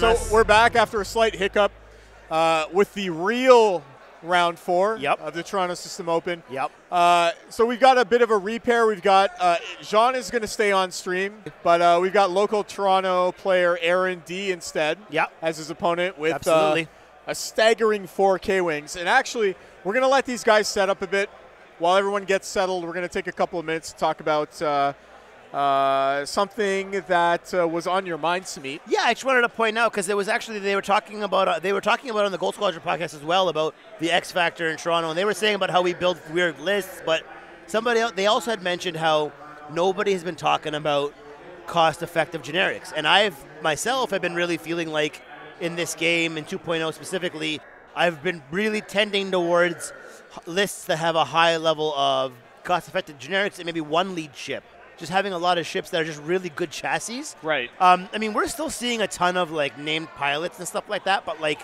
joining So us. we're back after a slight hiccup uh, with the real round four Yep. of the Toronto System Open. Yep. Uh, so we've got a bit of a repair. We've got uh, Jean is going to stay on stream, but uh, we've got local Toronto player Aaron D instead Yep. as his opponent with uh, Absolutely. a staggering four K wings. And actually, we're going to let these guys set up a bit while everyone gets settled. We're going to take a couple of minutes to talk about uh, something that uh, was on your mind, Sumeet. Yeah, I just wanted to point out because it was actually they were talking about uh, they were talking about on the Gold Squadron podcast as well about the X Factor in Toronto, and they were saying about how we build weird lists. But somebody else, they also had mentioned how nobody has been talking about cost-effective generics, and I've myself have been really feeling like in this game in 2.0 specifically, I've been really tending towards lists that have a high level of cost-effective generics and maybe one lead ship. Just having a lot of ships that are just really good chassis. Right. Um, I mean, we're still seeing a ton of like named pilots and stuff like that, but like,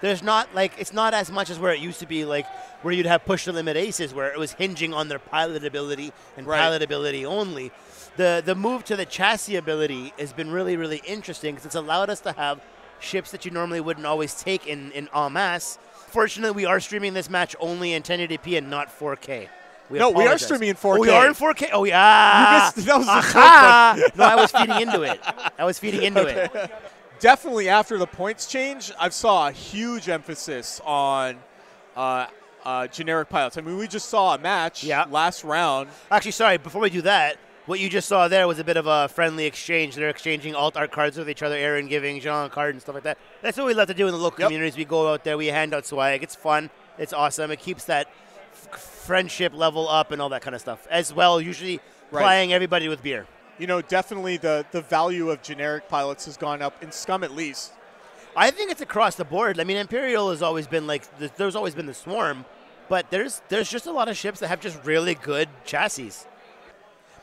there's not like it's not as much as where it used to be, like where you'd have push to limit aces, where it was hinging on their pilot ability and Right. pilot ability only. The the move to the chassis ability has been really really interesting because it's allowed us to have ships that you normally wouldn't always take in in en masse. Fortunately, we are streaming this match only in 1080p and not 4K. We No, we are streaming in Oh, 4K. We are in 4K. Oh yeah. missed- that was the Aha! no, I was feeding into it. I was feeding into it. definitely after the points change, I saw a huge emphasis on uh, uh, generic pilots. I mean, we just saw a match Yeah. last round. Actually, sorry. Before we do that, what you just saw there was a bit of a friendly exchange. They're exchanging alt art cards with each other. Aaron giving Jean a card and stuff like that. That's what we love to do in the local Yep. communities. We go out there, we hand out swag. It's fun. It's awesome. It keeps that friendship level up and all that kind of stuff. As well, usually Right. plying everybody with beer. You know, definitely the, the value of generic pilots has gone up in Scum at least. I think it's across the board. I mean, Imperial has always been like there's always been the swarm, but there's there's just a lot of ships that have just really good chassis.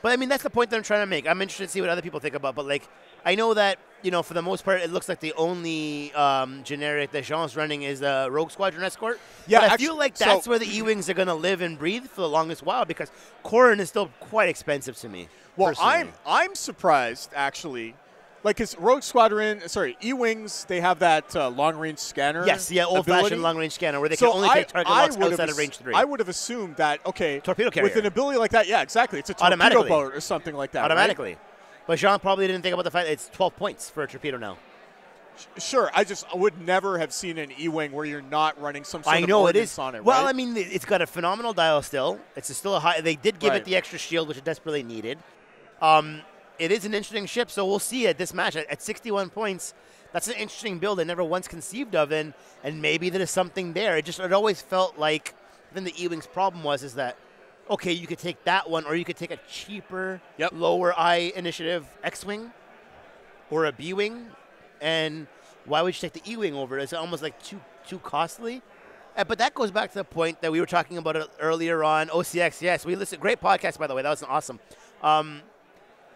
But I mean, that's the point that I'm trying to make. I'm interested to see what other people think about. But like, I know that you know for the most part, it looks like the only um, generic that Jean's running is the Rogue Squadron Escort. Yeah, but I actu- feel like so- that's where the E-wings are going to live and breathe for the longest while because Corran is still quite expensive to me. Well, personally. I'm I'm surprised actually. Like, cause Rogue Squadron, sorry, E-wings, they have that uh, long-range scanner. yes, yeah, ability. old-fashioned long-range scanner where they so can only I, take target I locks outside of range three. I would have assumed that okay, Torpedo carrier. with an ability like that, yeah, exactly. It's a torpedo boat or something like that. right? But Jean probably didn't think about the fact that it's 12 points for a torpedo now. Sure, I just I would never have seen an E-wing where you're not running some sort I of know it ordnance on it. well, right? I mean, it's got a phenomenal dial still. It's still a high. They did give Right. it the extra shield, which it desperately needed. Um, it is an interesting ship, so we'll see at this match at, at 61 points. That's an interesting build I never once conceived of, and and maybe there is something there. It just it always felt like then the E-wing's problem was is that okay, you could take that one, or you could take a cheaper, Yep. lower I initiative X-wing or a B-wing, and why would you take the E-wing over? It's almost like too too costly. Uh, but that goes back to the point that we were talking about it earlier on OCX. Yes, we listened. Great podcast, by the way. That was awesome. Um,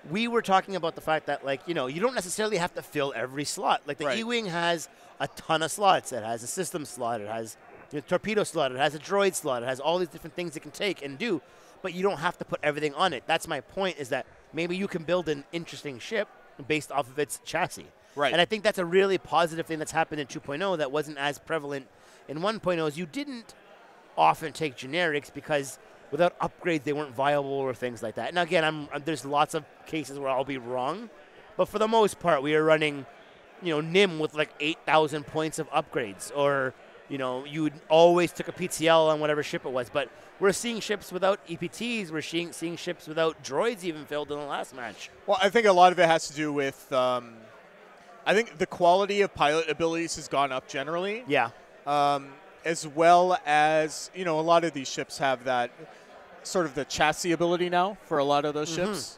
we were talking about the fact that, like, you know, you don't necessarily have to fill every slot. Like the Right. E-wing has a ton of slots. It has a system slot. It has a torpedo slot. It has a droid slot. It has all these different things it can take and do. But you don't have to put everything on it. That's my point. Is that maybe you can build an interesting ship based off of its chassis. Right. And I think that's a really positive thing that's happened in 2.0 that wasn't as prevalent in 1.0 is you didn't often take generics because without upgrades they weren't viable or things like that. And again, I'm, I'm- there's lots of cases where I'll be wrong, but for the most part, we are running, you know, Nim with like 8,000 points of upgrades, or you know, you always took a PTL on whatever ship it was. But we're seeing ships without EPTs. We're seeing seeing ships without droids even filled in the last match. Well, I think a lot of it has to do with. Um, I think the quality of pilot abilities has gone up generally, Yeah. um, as well as you know a lot of these ships have that sort of the chassis ability now for a lot of those Mm-hmm. ships.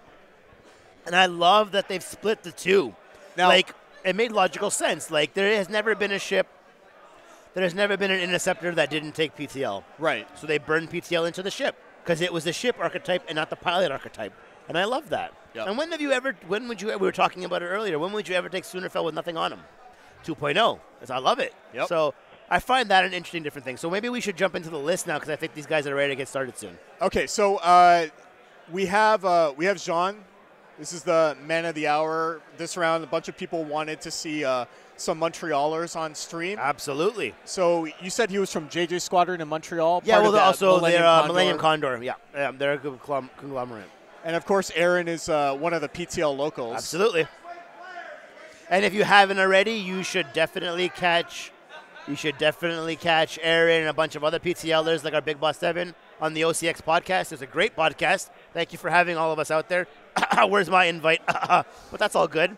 And I love that they've split the two. Now- like it made logical sense. Like there has never been a ship, there has never been an interceptor that didn't take PTL. Right. So they burned PTL into the ship because it was the ship archetype and not the pilot archetype. And I love that. Yep. And when have you ever? When would you? We were talking about it earlier. When would you ever take Soontir Fel with nothing on him? 2.0. 'cause I love it. Yep. So I find that an interesting different thing. So maybe we should jump into the list now because I think these guys are ready to get started soon. Okay, so uh, we have uh, we have Jean. This is the man of the hour this round. A bunch of people wanted to see uh, some Montrealers on stream. Absolutely. So you said he was from JJ Squadron in Montreal. Yeah, well, of also Millennium they're uh, Condor. Millennium Condor. Yeah, yeah they're a good conglomerate. And of course, Aaron is uh, one of the PTL locals. Absolutely. And if you haven't already, you should definitely catch. You should definitely catch Aaron and a bunch of other PTLers like our Big Boss Seven on the OCX podcast. It's a great podcast. Thank you for having all of us out there. Where's my invite? but that's all good.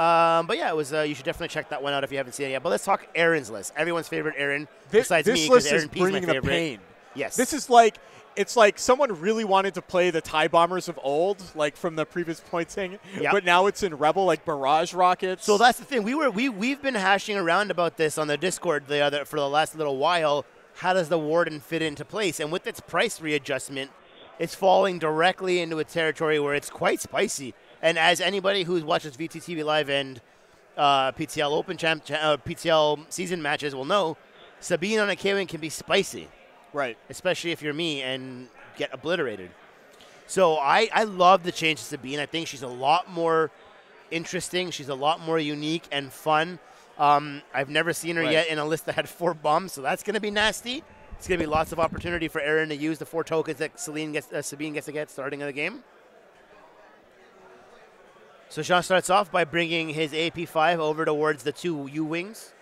Um, but yeah, it was. Uh, you should definitely check that one out if you haven't seen it yet. But let's talk Aaron's list. Everyone's favorite Aaron, This, besides this me, because Aaron is P's my bringing the favorite. pain. Yes. This is like it's like someone really wanted to play the tie bombers of old, like from the previous pointing, Yep. but now it's in Rebel, like barrage rockets. So that's the thing. We were we we've been hashing around about this on the Discord the other for the last little while. How does the Warden fit into place? And with its price readjustment, it's falling directly into a territory where it's quite spicy. And as anybody who watches VTTV live and uh, PTL Open champ, cha- uh, PTL season matches will know, Sabine on a K-wing can be spicy right. especially if you're me and get obliterated. So I, I love the change to Sabine. I think she's a lot more interesting. She's a lot more unique and fun. Um, I've never seen her Right. yet in a list that had four bombs, so that's going to be nasty. It's going to be lots of opportunity for Aaron to use the four tokens that Celine gets, uh, Sabine gets to get starting of the game. So Sean starts off by bringing his AP5 over towards the two U wings,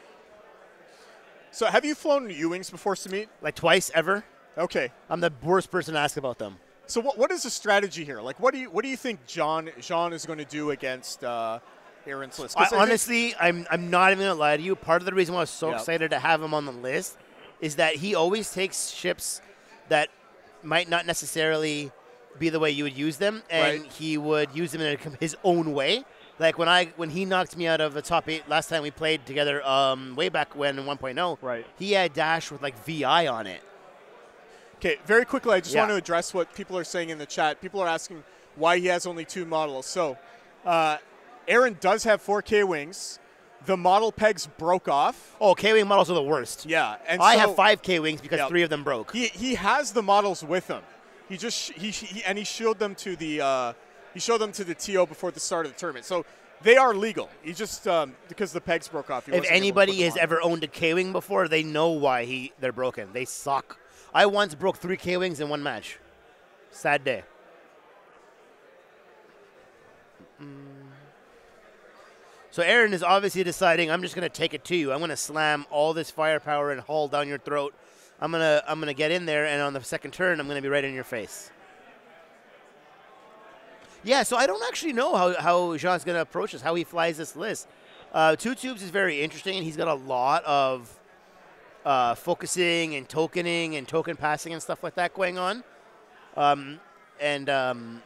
So have you flown U-wings before, Sumeet? like twice ever. Okay. I'm the worst person to ask about them. So what, what is the strategy here? Like, what do you what do you think John Jean is going to do against uh, Aaron's list? I, honestly, I'm, I'm not even gonna lie to you. Part of the reason why I was so Yeah. excited to have him on the list is that he always takes ships that might not necessarily be the way you would use them, and Right. he would use them in a, his own way. Like when I when he knocked me out of the top eight last time we played together, um, way back when in 1.0, Right. He had dash with like VI on it. Okay, very quickly, I just Yeah. want to address what people are saying in the chat. People are asking why he has only two models. So, uh, Aaron does have 4K wings. The model pegs broke off. Oh, K-wing models are the worst. Yeah, and I so have five K-wings because Yeah. three of them broke. He he has the models with him. He just he, he and he showed them to the uh, he showed them to the TO before the start of the tournament. So they are legal. He just um, because the pegs broke off. if wasn't able to anybody has on. ever owned a K-wing before, they know why he they're broken. They suck. I once broke three K-wings in one match. Sad day. Mm. So Aaron is obviously deciding I'm just going to take it to you. I'm going to slam all this firepower and haul down your throat. I'm to I'm to get in there and on the second turn I'm to be right in your face. Yeah, so I don't actually know how, how Jean's to approach this, how he flies this list. Uh, Two Tubes is very interesting, and he's got a lot of uh, focusing and tokening and token passing and stuff like that going on. Um, and um,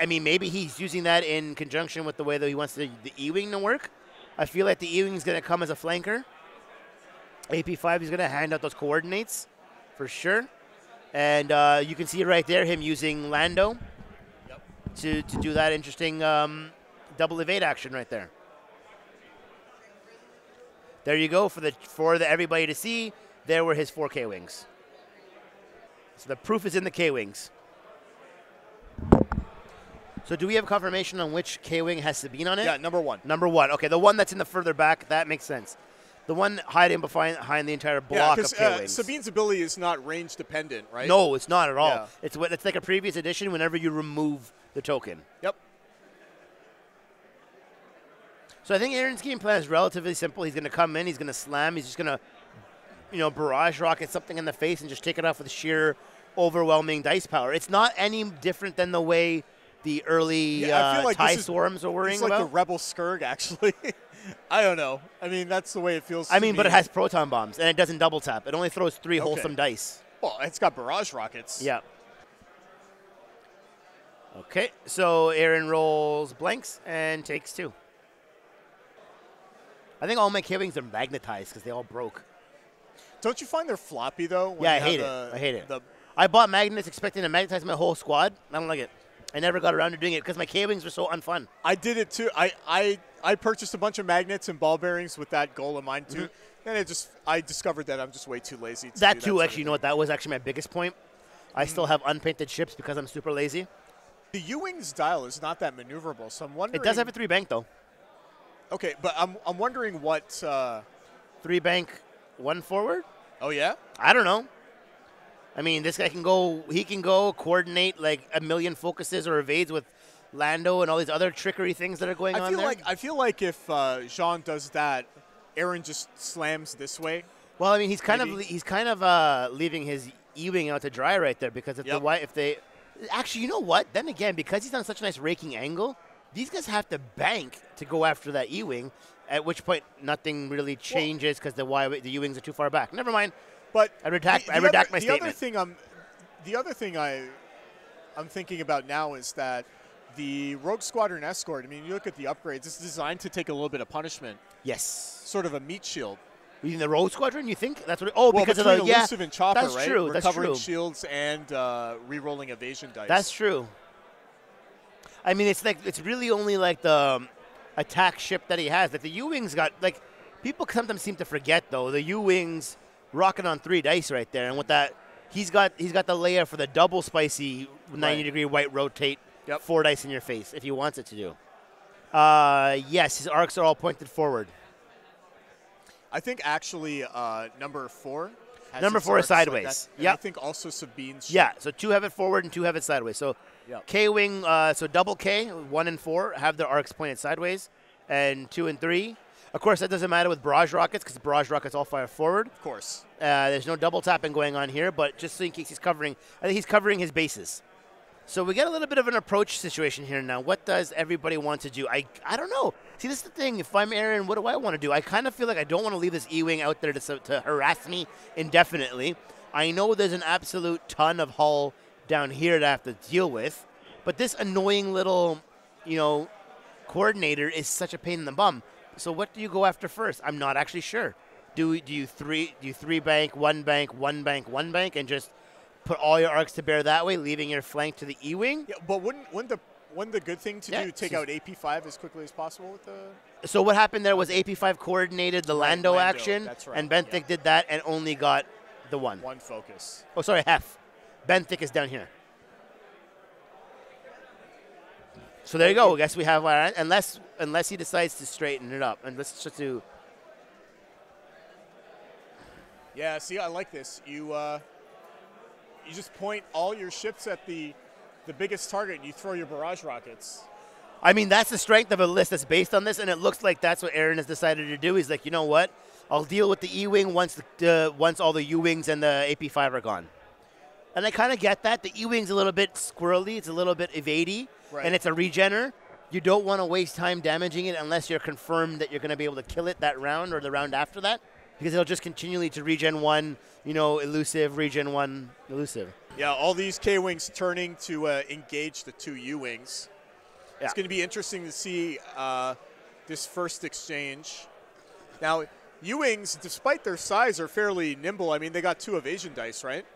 I mean, maybe he's using that in conjunction with the way that he wants the, the E-wing to work. I feel like the E-wing is going to come as a flanker. AP5 is going to hand out those coordinates for sure. And uh, you can see right there him using Lando to, to do that interesting um, double evade action right there. There you go for the for the everybody to see. There were his four K wings. So the proof is in the K wings. So do we have confirmation on which K wing has Sabine on it? yeah number one. Number one. Okay, the one that's in the further back. That makes sense. The one hiding behind, behind the entire block because of K uh. Sabine's ability is not range dependent, right? no, it's not at all. Yeah. It's what it's like a previous edition. Whenever you remove the token. Yep. So I think Aaron's game plan is relatively simple. He's going to come in, he's going to slam, he's just going to, you know, barrage rocket something in the face and just take it off with sheer overwhelming dice power. It's not any different than the way the early Yeah, I uh, feel like tie this is- swarms are worrying It's like about. the Rebel Scurrg, actually. I don't know. I mean, that's the way it feels. I mean, but it has proton bombs and it doesn't double tap. It only throws three Okay. wholesome dice. Well, it's got barrage rockets. Yeah. Okay, so Aaron rolls blanks and takes two. I think all my K-wings are magnetized because they all broke. Don't you find they're floppy though? when Yeah, I you have hate it. I hate it. I bought magnets expecting to magnetize my whole squad. I don't like it. I never got around to doing it because my K-wings were so unfun. I did it too. I, I I purchased a bunch of magnets and ball bearings with that goal in mind too. And it just I discovered that I'm just way too lazy. To Mm-hmm. That too, of actually, you know what? That was actually my biggest point. I still have unpainted ships because I'm super lazy. The U-wing's dial is not that maneuverable, so I'm wondering. It does have a three bank though. Okay, but I'm, I'm wondering what. Uh, Three bank, one forward. oh yeah. I don't know. I mean, this guy can go. He can go coordinate like a million focuses or evades with Lando and all these other trickery things that are going I on feel there. like I feel like if uh, Jean does that, Aaron just slams this way. well, I mean, he's kind of he's kind of uh, leaving his E-wing out to dry right there because if the Yep. white if they actually, you know what? Then again, because he's on such a nice raking angle, these guys have to bank to go after that E-wing. At which point, nothing really changes because the Y the U-wings are too far back. Never mind. But I redact- the, I the redact other, my the other thing I'm, the other thing I, I'm thinking about now is that the Rogue Squadron escort. I mean, you look at the upgrades. It's designed to take a little bit of punishment, Yes. sort of a meat shield. In the Rogue Squadron, you think that's what? It, oh, well, because of the yeah. elusive and chopper, that's right? true. That's Recovering true. shields and uh, re-rolling evasion dice. That's true. I mean, it's like it's really only like the um, attack ship that he has. Like the U-wings got like people sometimes seem to forget though. The U-wings rocking on three dice right there, and with that, he's got he's got the layer for the double spicy ninety Right. degree white rotate. Yep. Four dice in your face if he wants it to do. Uh, yes, his arcs are all pointed forward. I think actually uh, number four. has Number four is like sideways. that. And I think also Sabine's. Yeah, so two have it forward and two have it sideways. So Yep. K wing, uh, so double K, one and four have their arcs pointed sideways, and two and three. Of course, that doesn't matter with barrage rockets because barrage rockets all fire forward. Of course. Uh, there's no double tapping going on here, but just so in case he's covering, I think he's covering his bases. So we get a little bit of an approach situation here now. What does everybody want to do? I I don't know. See, this is the thing. If I'm Aaron, what do I want to do? I kind of feel like I don't want to leave this E-wing out there to, to harass me indefinitely. I know there's an absolute ton of hull down here to have to deal with, but this annoying little, you know, coordinator is such a pain in the bum. So what do you go after first? I'm not actually sure. Do do you three do you three bank, one bank, one bank, one bank, and just put all your arcs to bear that way, leaving your flank to the E wing? Yeah, but wouldn't wouldn't the wouldn't the good thing to Yeah, do take so- out AP5 as quickly as possible with the? So what happened there was AP5 coordinated the Lando, Lando, action, that's right, and Benthic yeah. did that and only got the one. One focus. Oh, sorry, Heff. Benthic is down here. So there you go. I guess we have our unless unless he decides to straighten it up and let's just do. Yeah. See, I like this. You uh, you just point all your ships at the the biggest target, and you throw your barrage rockets. I mean, that's the strength of a list that's based on this, and it looks like that's what Aaron has decided to do. He's like, you know what? I'll deal with the E-wing once the uh, once all the U-wings and the AP5 are gone. And I kind of get that. The E-wing's a little bit squirrely. It's a little bit evadey, Right. and it's a regener. You don't want to waste time damaging it unless you're confirmed that you're going to be able to kill it that round or the round after that, because it'll just continually to regen one, you know, elusive, regen one, elusive. Yeah, all these K wings turning to uh, engage the two U wings. It's going to be interesting to see uh, this first exchange. Now, U wings, despite their size, are fairly nimble. I mean, they got two evasion dice, right?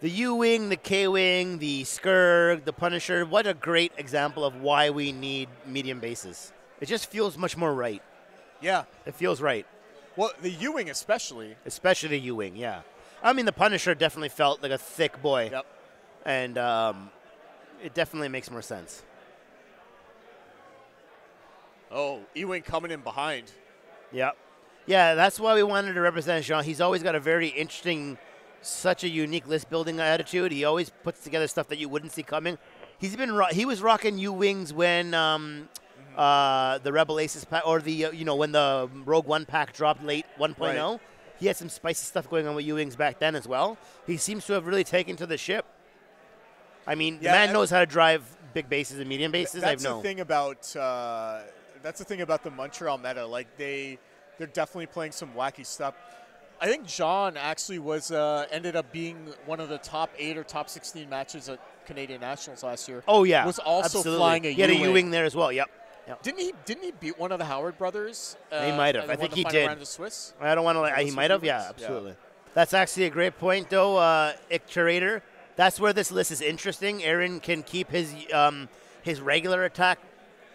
The U Wing, the K Wing, the Scurrg, the Punisher. What a great example of why we need medium bases. It just feels much more right. Yeah. It feels right, Well, the U wing especially. especially the U Wing. Yeah, I mean the Punisher definitely felt like a thick boy, Yep. and um, it definitely makes more sense. Oh, E wing coming in behind. Yeah, yeah. That's why we wanted to represent Jean. He's always got a very interesting, such a unique list building attitude. He always puts together stuff that you wouldn't see coming. He's been ro- he was rocking U wings when um, uh, the Rebel Aces pack or the uh, you know when the Rogue One pack dropped late 1.0. Right. He had some spicy stuff going on with U wings back then as well. He seems to have really taken to the ship. I mean, Yeah, the man knows how to drive big bases and medium bases. That's I've known. the thing about uh, that's the thing about the Montreal meta. Like they they're definitely playing some wacky stuff. I think John actually was uh, ended up being one of the top eight or top sixteen matches at Canadian Nationals last year. Oh yeah, was also absolutely. flying a He had a U-wing. U-wing there as well. Yep. yep. Didn't he? Didn't he beat one of the Howard brothers? Uh, He might have. I think he did. round of the Swiss. I don't want to. Like, he might have. Yeah, U-wings, yeah. absolutely. That's actually a great point, though. Uh, Icturator. That's where this list is interesting. Aaron can keep his um, his regular attack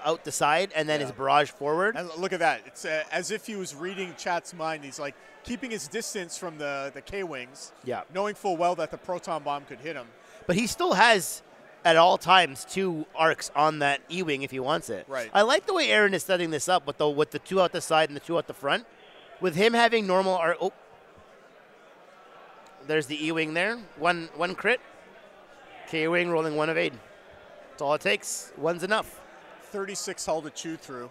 out the side and then Yeah. his barrage forward. And look at that! It's uh, as if he was reading Chat's mind. He's like keeping his distance from the the K wings, Yeah. knowing full well that the proton bomb could hit him. But he still has at all times two arcs on that E-wing if he wants it. Right. I like the way Aaron is setting this up with the with the two out the side and the two out the front. With him having normal arc. Oh. There's the E-wing there. One one crit. K-wing rolling one of eight. That's all it takes. One's enough. 36 hull to chew through.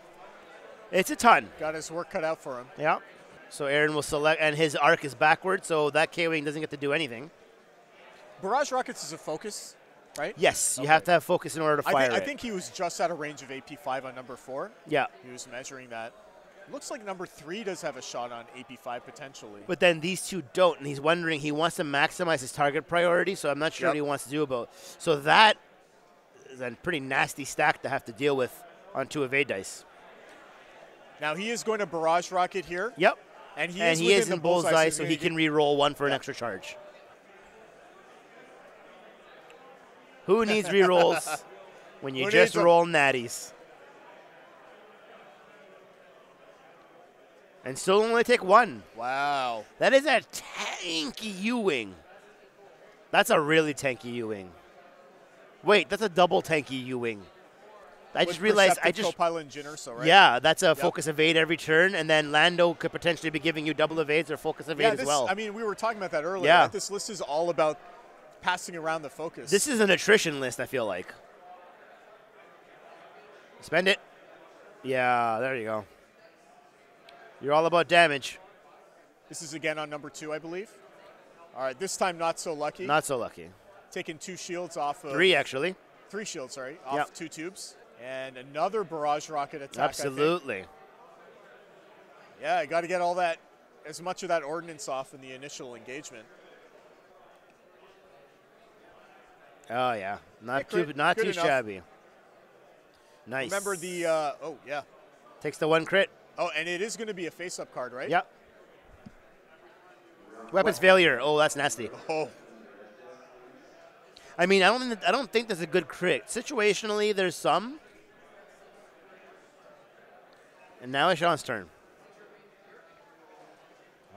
It's a ton. Got his work cut out for him. Yeah. So Aaron will select, and his arc is backward, so that K-wing doesn't get to do anything. Barrage rockets is a focus, right? Yes, you have to have focus in order to I, fire think, I think he was just out of range of AP5 on number four. yeah. He was measuring that. Looks like number three does have a shot on AP5 potentially. But then these two don't, and he's wondering. He wants to maximize his target priority, so I'm not sure Yep. what he wants to do about. So that a pretty nasty stack to have to deal with on two evade dice. now he is going to barrage rocket here, Yep, and he and is he is the in bullseye, he's so he can re-roll one for an extra charge. Who needs re-rolls when you Who just roll natties? And still only take one. Wow. That is a tanky U-wing. That's a really tanky U-wing. Wait, that's a double tanky U-wing. I just realized I just co-pilot and Jyn right? yeah, that's a focus evade every turn, and then Lando could potentially be giving you double evades or focus evade Yeah, as well. I mean, we were talking about that earlier. Yeah. right? This list is all about passing around the focus. this is an attrition list. I feel like. Spend it. Yeah, there you go. You're all about damage. This is again on number two, I believe. All right, this time not so lucky. Not so lucky. Taking two shields off of Three actually. three shields, sorry, off Yep. two tubes, and another barrage rocket attack. Absolutely. Yeah, I got to get all that, as much of that ordnance off in the initial engagement. Oh yeah, not Yeah, too not too enough. shabby. Nice. Remember the? Uh, oh yeah. takes the one crit. Oh, and it is going to be a face-up card, right? Yep. Weapons failure. Oh, that's nasty. Oh, I mean, I don't think I don't think there's a good crit. Situationally, there's some. And now it's Sean's turn.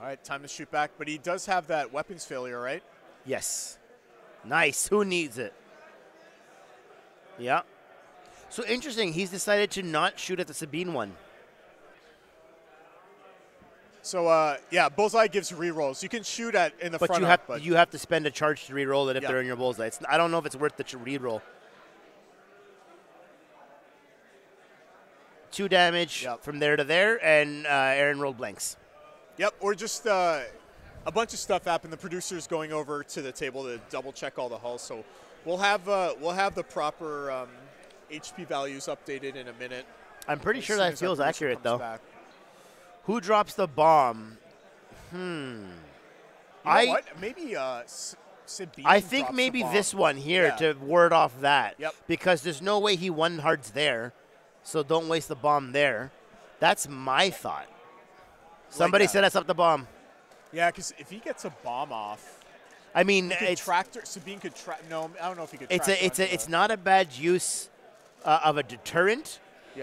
all right, time to shoot back. But he does have that weapons failure, right? Yes. Nice. Who needs it? Yeah. So interesting. He's decided to not shoot at the Sabine one. So uh, yeah, bullseye gives rerolls. You can shoot at in the But front you have but you have to spend a charge to re-roll it if Yeah. they're in your bullseye. It's, I don't know if it's worth the re-roll. Two damage Yep. from there to there, and uh, Aaron rolled blanks. Yep, or just uh, a bunch of stuff happened. The producer's going over to the table to double check all the hulls. So we'll have uh, we'll have the proper um, HP values updated in a minute. I'm pretty as sure that feels accurate, though. back. Who drops the bomb? Hmm. You know I what? Maybe uh, S- Sabine I think maybe this one here Yeah. to ward off that. Yep. Because there's no way he one hards there, so don't waste the bomb there. That's my thought. Somebody that. set us up the bomb. Yeah, because if he gets a bomb off, I mean, it's tractor. Sabine could track. No, I don't know if he could. it's a it's a it's not a bad use uh, of a deterrent.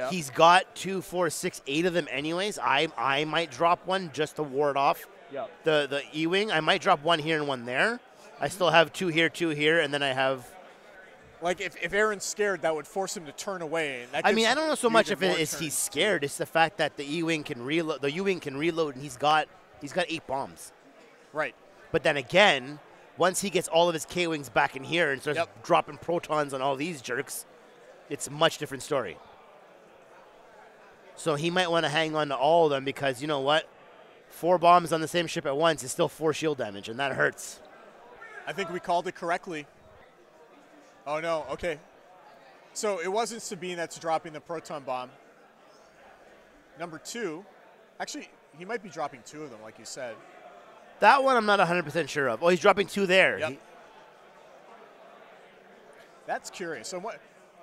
He's got two, four, six, eight of them anyways. I I might drop one just to ward off Yeah. the the E wing. I might drop one here and one there. I still have two here, two here, and then I have. Like if, if Aaron's scared, that would force him to turn away. That I mean, I don't know so much if it is he's scared. It's the fact that the E wing can reload. The U wing can reload, and he's got he's got eight bombs. Right. But then again, once he gets all of his K wings back in here and starts Yep. dropping protons on all these jerks, it's a much different story. So he might want to hang on to all of them because you know what? Four bombs on the same ship at once is still four shield damage, and that hurts. I think we called it correctly. Oh no. Okay. So it wasn't Sabine that's dropping the proton bomb. Number two, actually, he might be dropping two of them, like you said. That one I'm not 100% sure of. Oh, he's dropping two there. Yep. He- That's curious. So what?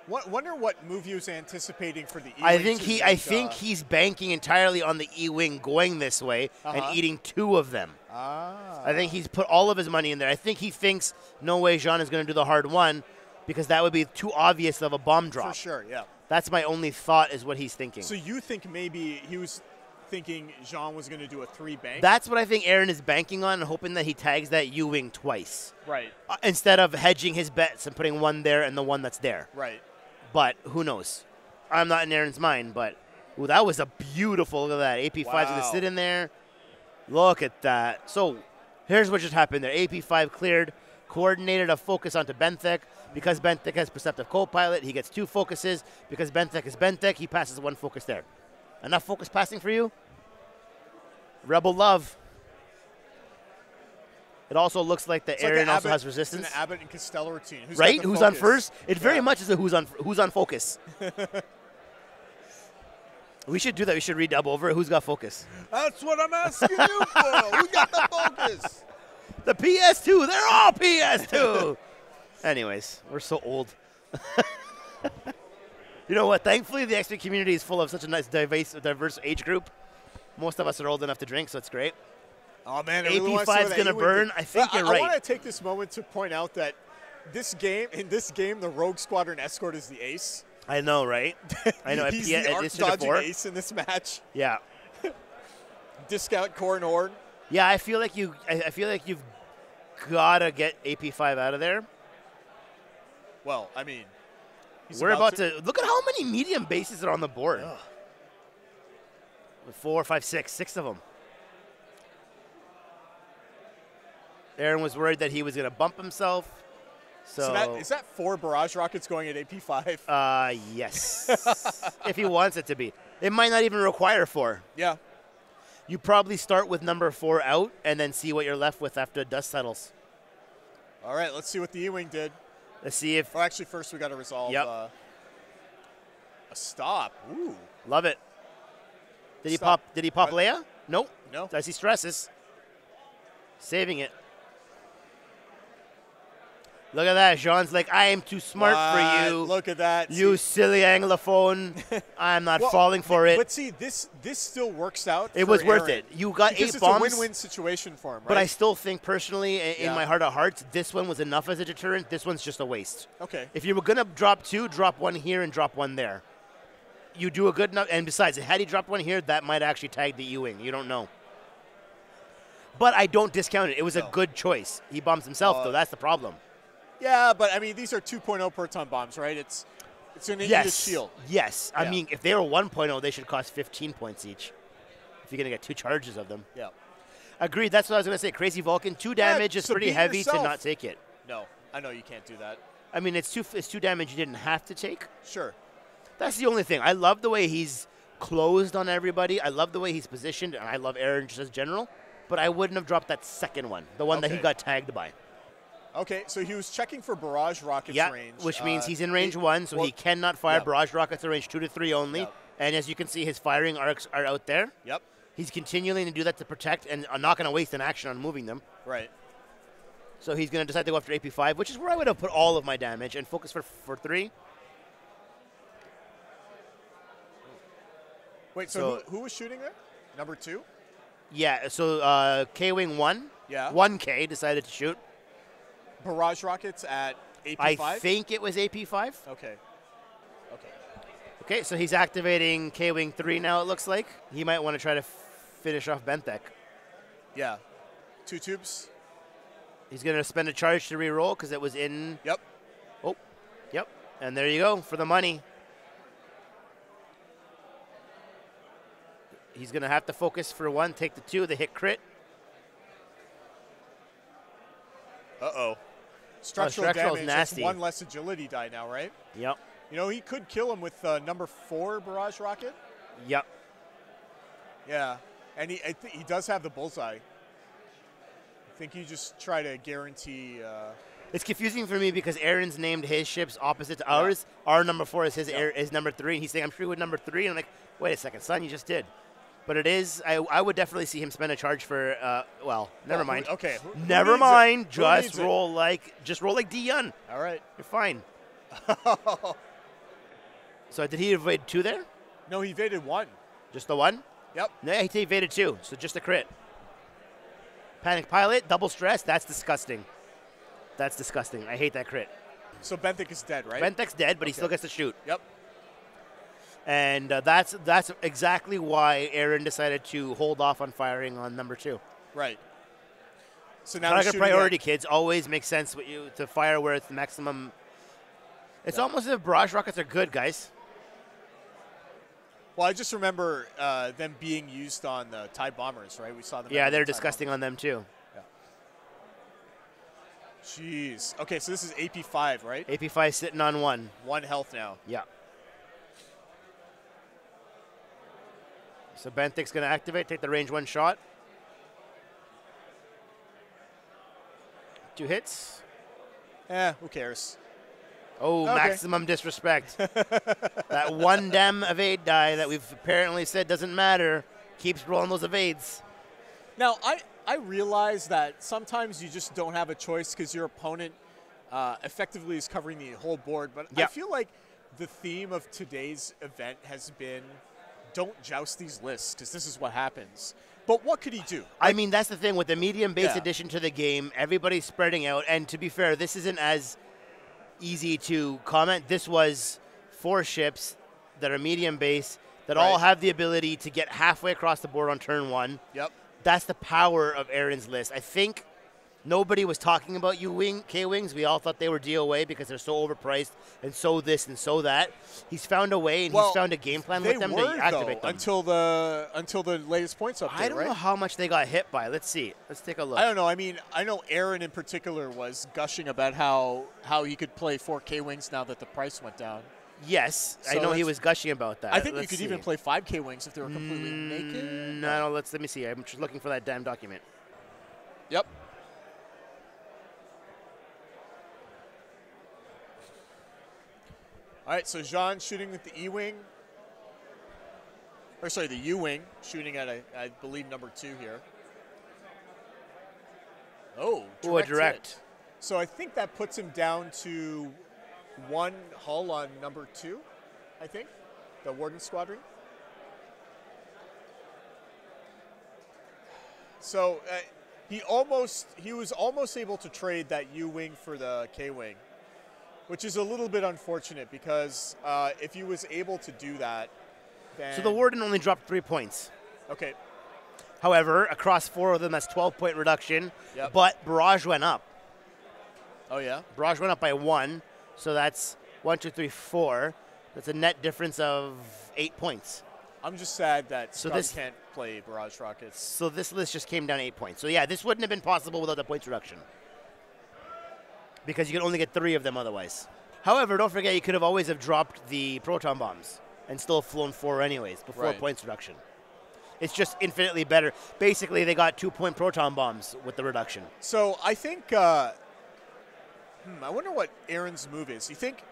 What? Wonder what was anticipating for the E. I think he I think he's banking entirely on the E wing going this way Uh-huh. and eating two of them. Ah. I think he's put all of his money in there. I think he thinks no way Jean is going to do the hard one because that would be too obvious of a bomb drop. for sure. Yeah. That's my only thought is what he's thinking. So you think maybe he was thinking Jean was going to do a three bank. That's what I think Aaron is banking on and hoping that he tags that U wing twice right, uh, instead of hedging his bets and putting one there and the one that's there. right. But who knows? I'm not in Aaron's mind, but ooh, that was a beautiful. Look at that. AP5's going to sit in there. Look at that. So here's what just happened there. AP5 cleared, coordinated a focus onto Benthic. Because Benthic has perceptive co-pilot, he gets two focuses. Because Benthic is Benthic, he passes one focus there. Enough focus passing for you? Rebel love. It also looks like the It's like Aaron an also Abbott- has it's resistance An Abbott and Costello routine. Who's right? the Who's on first? It very much is a who's on who's on focus. we should do that. We should redub over it. Who's got focus? That's what I'm asking you for. Who got the focus? The PS2. They're all PS2. Anyways, we're so old. you know what? Thankfully, the XP community is full of such a nice, diverse, diverse age group. Most of us are old enough to drink, so it's great. Oh man, AP5 really wanna see what 's that gonna burn. I think you're I, right. I want to take this moment to point out that this game, in this game, the Rogue Squadron Escort is the ace. I know, right? I know. He's yeah, the arc dodging ace in this match. Yeah, Discount Corran Horn. yeah. I feel like you. I, I feel like you've gotta get AP5 out of there. Well, I mean, We're about to, look at how many medium bases are on the board. Ugh. Four, five, six, six of them. Aaron was worried that he was going to bump himself. So, So, that, is that four barrage rockets going at AP5? uh, yes, if he wants it to be. It might not even require four. yeah. You probably start with number four out and then see what you're left with after dust settles. All right, let's see what the E-wing did. Let's see if Well, actually, first we got to resolve Yep. uh, a stop. Ooh, love it. Did he pop? Did he pop Leia? Nope. no. I see stresses. Saving it. Look at that. Jean's like, I am too smart for you. Look at that. you See- silly anglophone. I'm not Well, falling for it. But see, this this still works out. It was worth Aaron. it. You got because eight it's bombs. a win-win situation for him, right? But I still think personally, in Yeah. my heart of hearts, this one was enough as a deterrent. This one's just a waste. okay. If you were gonna drop two, drop one here and drop one there. You do a good enough. And besides, had he dropped one here, that might actually tag the U-wing. You don't know. But I don't discount it. It was a good choice. He bombs himself Uh, though. That's the problem. Yeah, but I mean, these are 2.0 proton bombs, right? It's it's an Yes. shield. Yes. I Yeah. mean, if they were 1.0, they should cost 15 points each. If you're gonna get two charges of them. Yeah. Agreed. That's what I was gonna say. Crazy Vulcan, two Yeah, damage is so pretty heavy yourself. to not take it. No, I know you can't do that. I mean, it's two. It's two damage you didn't have to take. Sure. That's the only thing. I love the way he's closed on everybody. I love the way he's positioned, and I love Aaron just as general. But I wouldn't have dropped that second one, the one that he got tagged by. Okay, so he was checking for barrage rockets Yeah, range, which means uh, he's in range he- one, so well, he cannot fire Yep. barrage rockets at range two to three only. Yep. And as you can see, his firing arcs are out there. Yep. He's continuing to do that to protect and I'm not going to waste an action on moving them. Right. So he's going to decide to go after AP5, which is where I would have put all of my damage and focus for for three. Wait, so, So- who, who was shooting there? Number two. Yeah. So uh, K Wing one. Yeah. One K decided to shoot. Barrage rockets at AP5. I think it was AP5. Okay. Okay. Okay, so he's activating K Wing 3 now, it looks like. He might want to try to f- finish off Benthic. Yeah. Two tubes. He's going to spend a charge to re-roll because it was in. Yep. Oh, yep. And there you go for the money. He's going to have to focus for one, take the two, the hit crit. Uh-oh. Structural structural's damage. nasty. That's one less agility die now, right? Yep, You know, he could kill him with uh, number four barrage rocket. yep. Yeah. And he, he does have the bullseye. I think you just try to guarantee. Uh, It's confusing for me because Aaron's named his ships opposite to ours. Our number four is his Yeah. air, is number three. And he's saying, I'm sure with number three. And I'm like, wait a second, son, you just did. But it is, I, I would definitely see him spend a charge for, uh, well, never well, who- mind. Okay. who- Never mind. Just needs it? roll like, just roll like D Yun. All right. You're fine. So did he evade two there? No, he evaded one. Just the one? Yep. No, he evaded two. So just a crit. Panic pilot, double stress. That's disgusting. That's disgusting. I hate that crit. So Benthic is dead, right? Benthic's dead, but he still gets to shoot. Yep. And uh, that's that's exactly why Aaron decided to hold off on firing on number two. Right. So now shooting at- priority, kids, always makes sense with you to fire where it's maximum. It's almost as if barrage rockets are good, guys. Well, I just remember uh, them being used on the TIE Bombers, right? We saw them. Yeah, they're Tide disgusting on them too. Bombers. Jeez. Okay, so this is AP five, right? AP5 sitting on one. One health now. Yeah. So Benthic's going to activate, take the range one shot. Two hits. Eh, who cares? Oh, Okay. maximum disrespect. that one damn evade die that we've apparently said doesn't matter keeps rolling those evades. Now, I, I realize that sometimes you just don't have a choice because your opponent uh, effectively is covering the whole board. But I feel like the theme of today's event has been don't joust these lists because this is what happens. But what could he do? I mean, that's the thing with the medium base Yeah. addition to the game, everybody's spreading out. And to be fair, this isn't as easy to comment. This was four ships that are medium base that all have the ability to get halfway across the board on turn one. Yep. That's the power of Aaron's list. I think nobody was talking about you wing K wings. We all thought they were DOA because they're so overpriced and so this and so that. He's found a way and Well, he's found a game plan with them were to activate though, them. until the until the latest points update, I don't right? know how much they got hit by. Let's see. Let's take a look. I don't know. I mean, I know Aaron in particular was gushing about how how he could play 4K wings now that the price went down. Yes, I know he was gushing about that. I think you Let's could see. even play 5K wings if they were completely naked. Mm, No, no, let's let me see. I'm just looking for that damn document. Yep. All right, so Jean shooting with the E wing, or sorry, the U wing, shooting at a, I believe number two here. Oh, Ooh, a hit. direct. So I think that puts him down to one hull on number two. I think the Warden Squadron. So uh, he almost he was almost able to trade that U wing for the K wing, which is a little bit unfortunate because uh, if he was able to do that, then So the warden only dropped three points. okay, However, across four of them, that's 12 point reduction. Yep. But barrage went up. oh yeah, Barrage went up by one, so that's one, two, three, four. That's a net difference of eight points. I'm just sad that So this- can't play barrage rockets. So this list just came down eight points. So yeah, this wouldn't have been possible without the points reduction. Because you can only get three of them otherwise. However, don't forget you could have always have dropped the proton bombs and still flown four anyways before Right. points reduction. It's just infinitely better. Basically, they got two point proton bombs with the reduction. So I think uh, hmm, I wonder what Aaron's move is. You think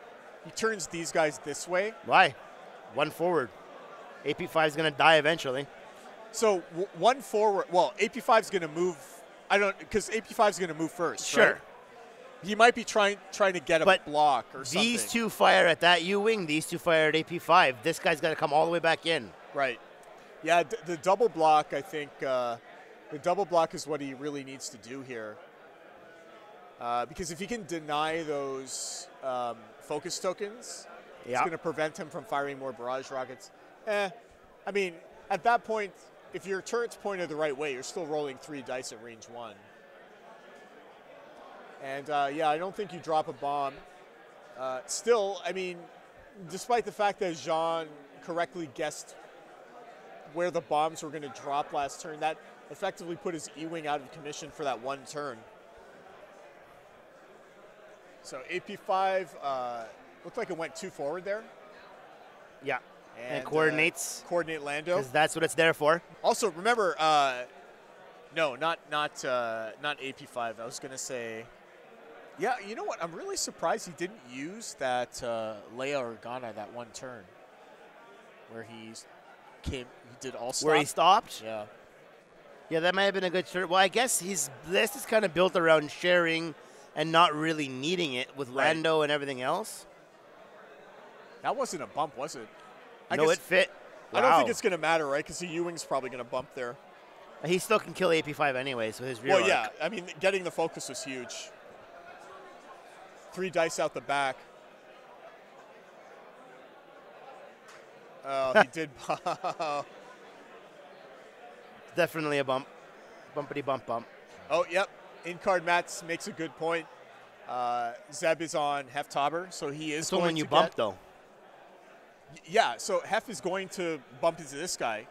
he turns these guys this way? Why? One forward. AP5 is going to die eventually. So w- one forward. Well, AP5 is going to move. I don't because AP5 is going to move first. Sure. right? He might be trying trying to get a But block or something. These two fire at that U wing. These two fire at AP5. This guy's got to come all the way back in. Right. Yeah, d- the double block. I think uh, the double block is what he really needs to do here. Uh, because if he can deny those um, focus tokens, it's going to prevent him from firing more barrage rockets. Eh, I mean, at that point, if your turret's pointed the right way, you're still rolling three dice at range one. And uh, yeah, I don't think you drop a bomb. Uh, still, I mean, despite the fact that Jean correctly guessed where the bombs were going to drop last turn, that effectively put his E-wing out of commission for that one turn. So AP5 uh, looked like it went too forward there. Yeah. And, uh, coordinates. coordinate Lando. Because that's what it's there for. Also, remember, uh, no, not not uh, not AP5. I was gonna say, yeah. You know what? I'm really surprised he didn't use that uh, Leia Organa that one turn, where he came, he did all stop. Where he stopped. yeah, Yeah, that might have been a good shirt. Well, I guess his list is kind of built around sharing and not really needing it with Right. Lando and everything else. that wasn't a bump, was it? I no, guess- it fit. I don't think it's gonna matter, right? Because the U-wing's probably gonna bump there. He still can kill AP5 anyways with his rear Well, arc. yeah. I mean, getting the focus was huge. Three dice out the back. Oh, he did. Definitely a bump. Bumpity bump bump. oh, yep. In card Mats makes a good point. Uh, Zeb is on Heff Tobber, so he is So going when you to bump get- though. Yeah, so Heff is going to bump into this guy.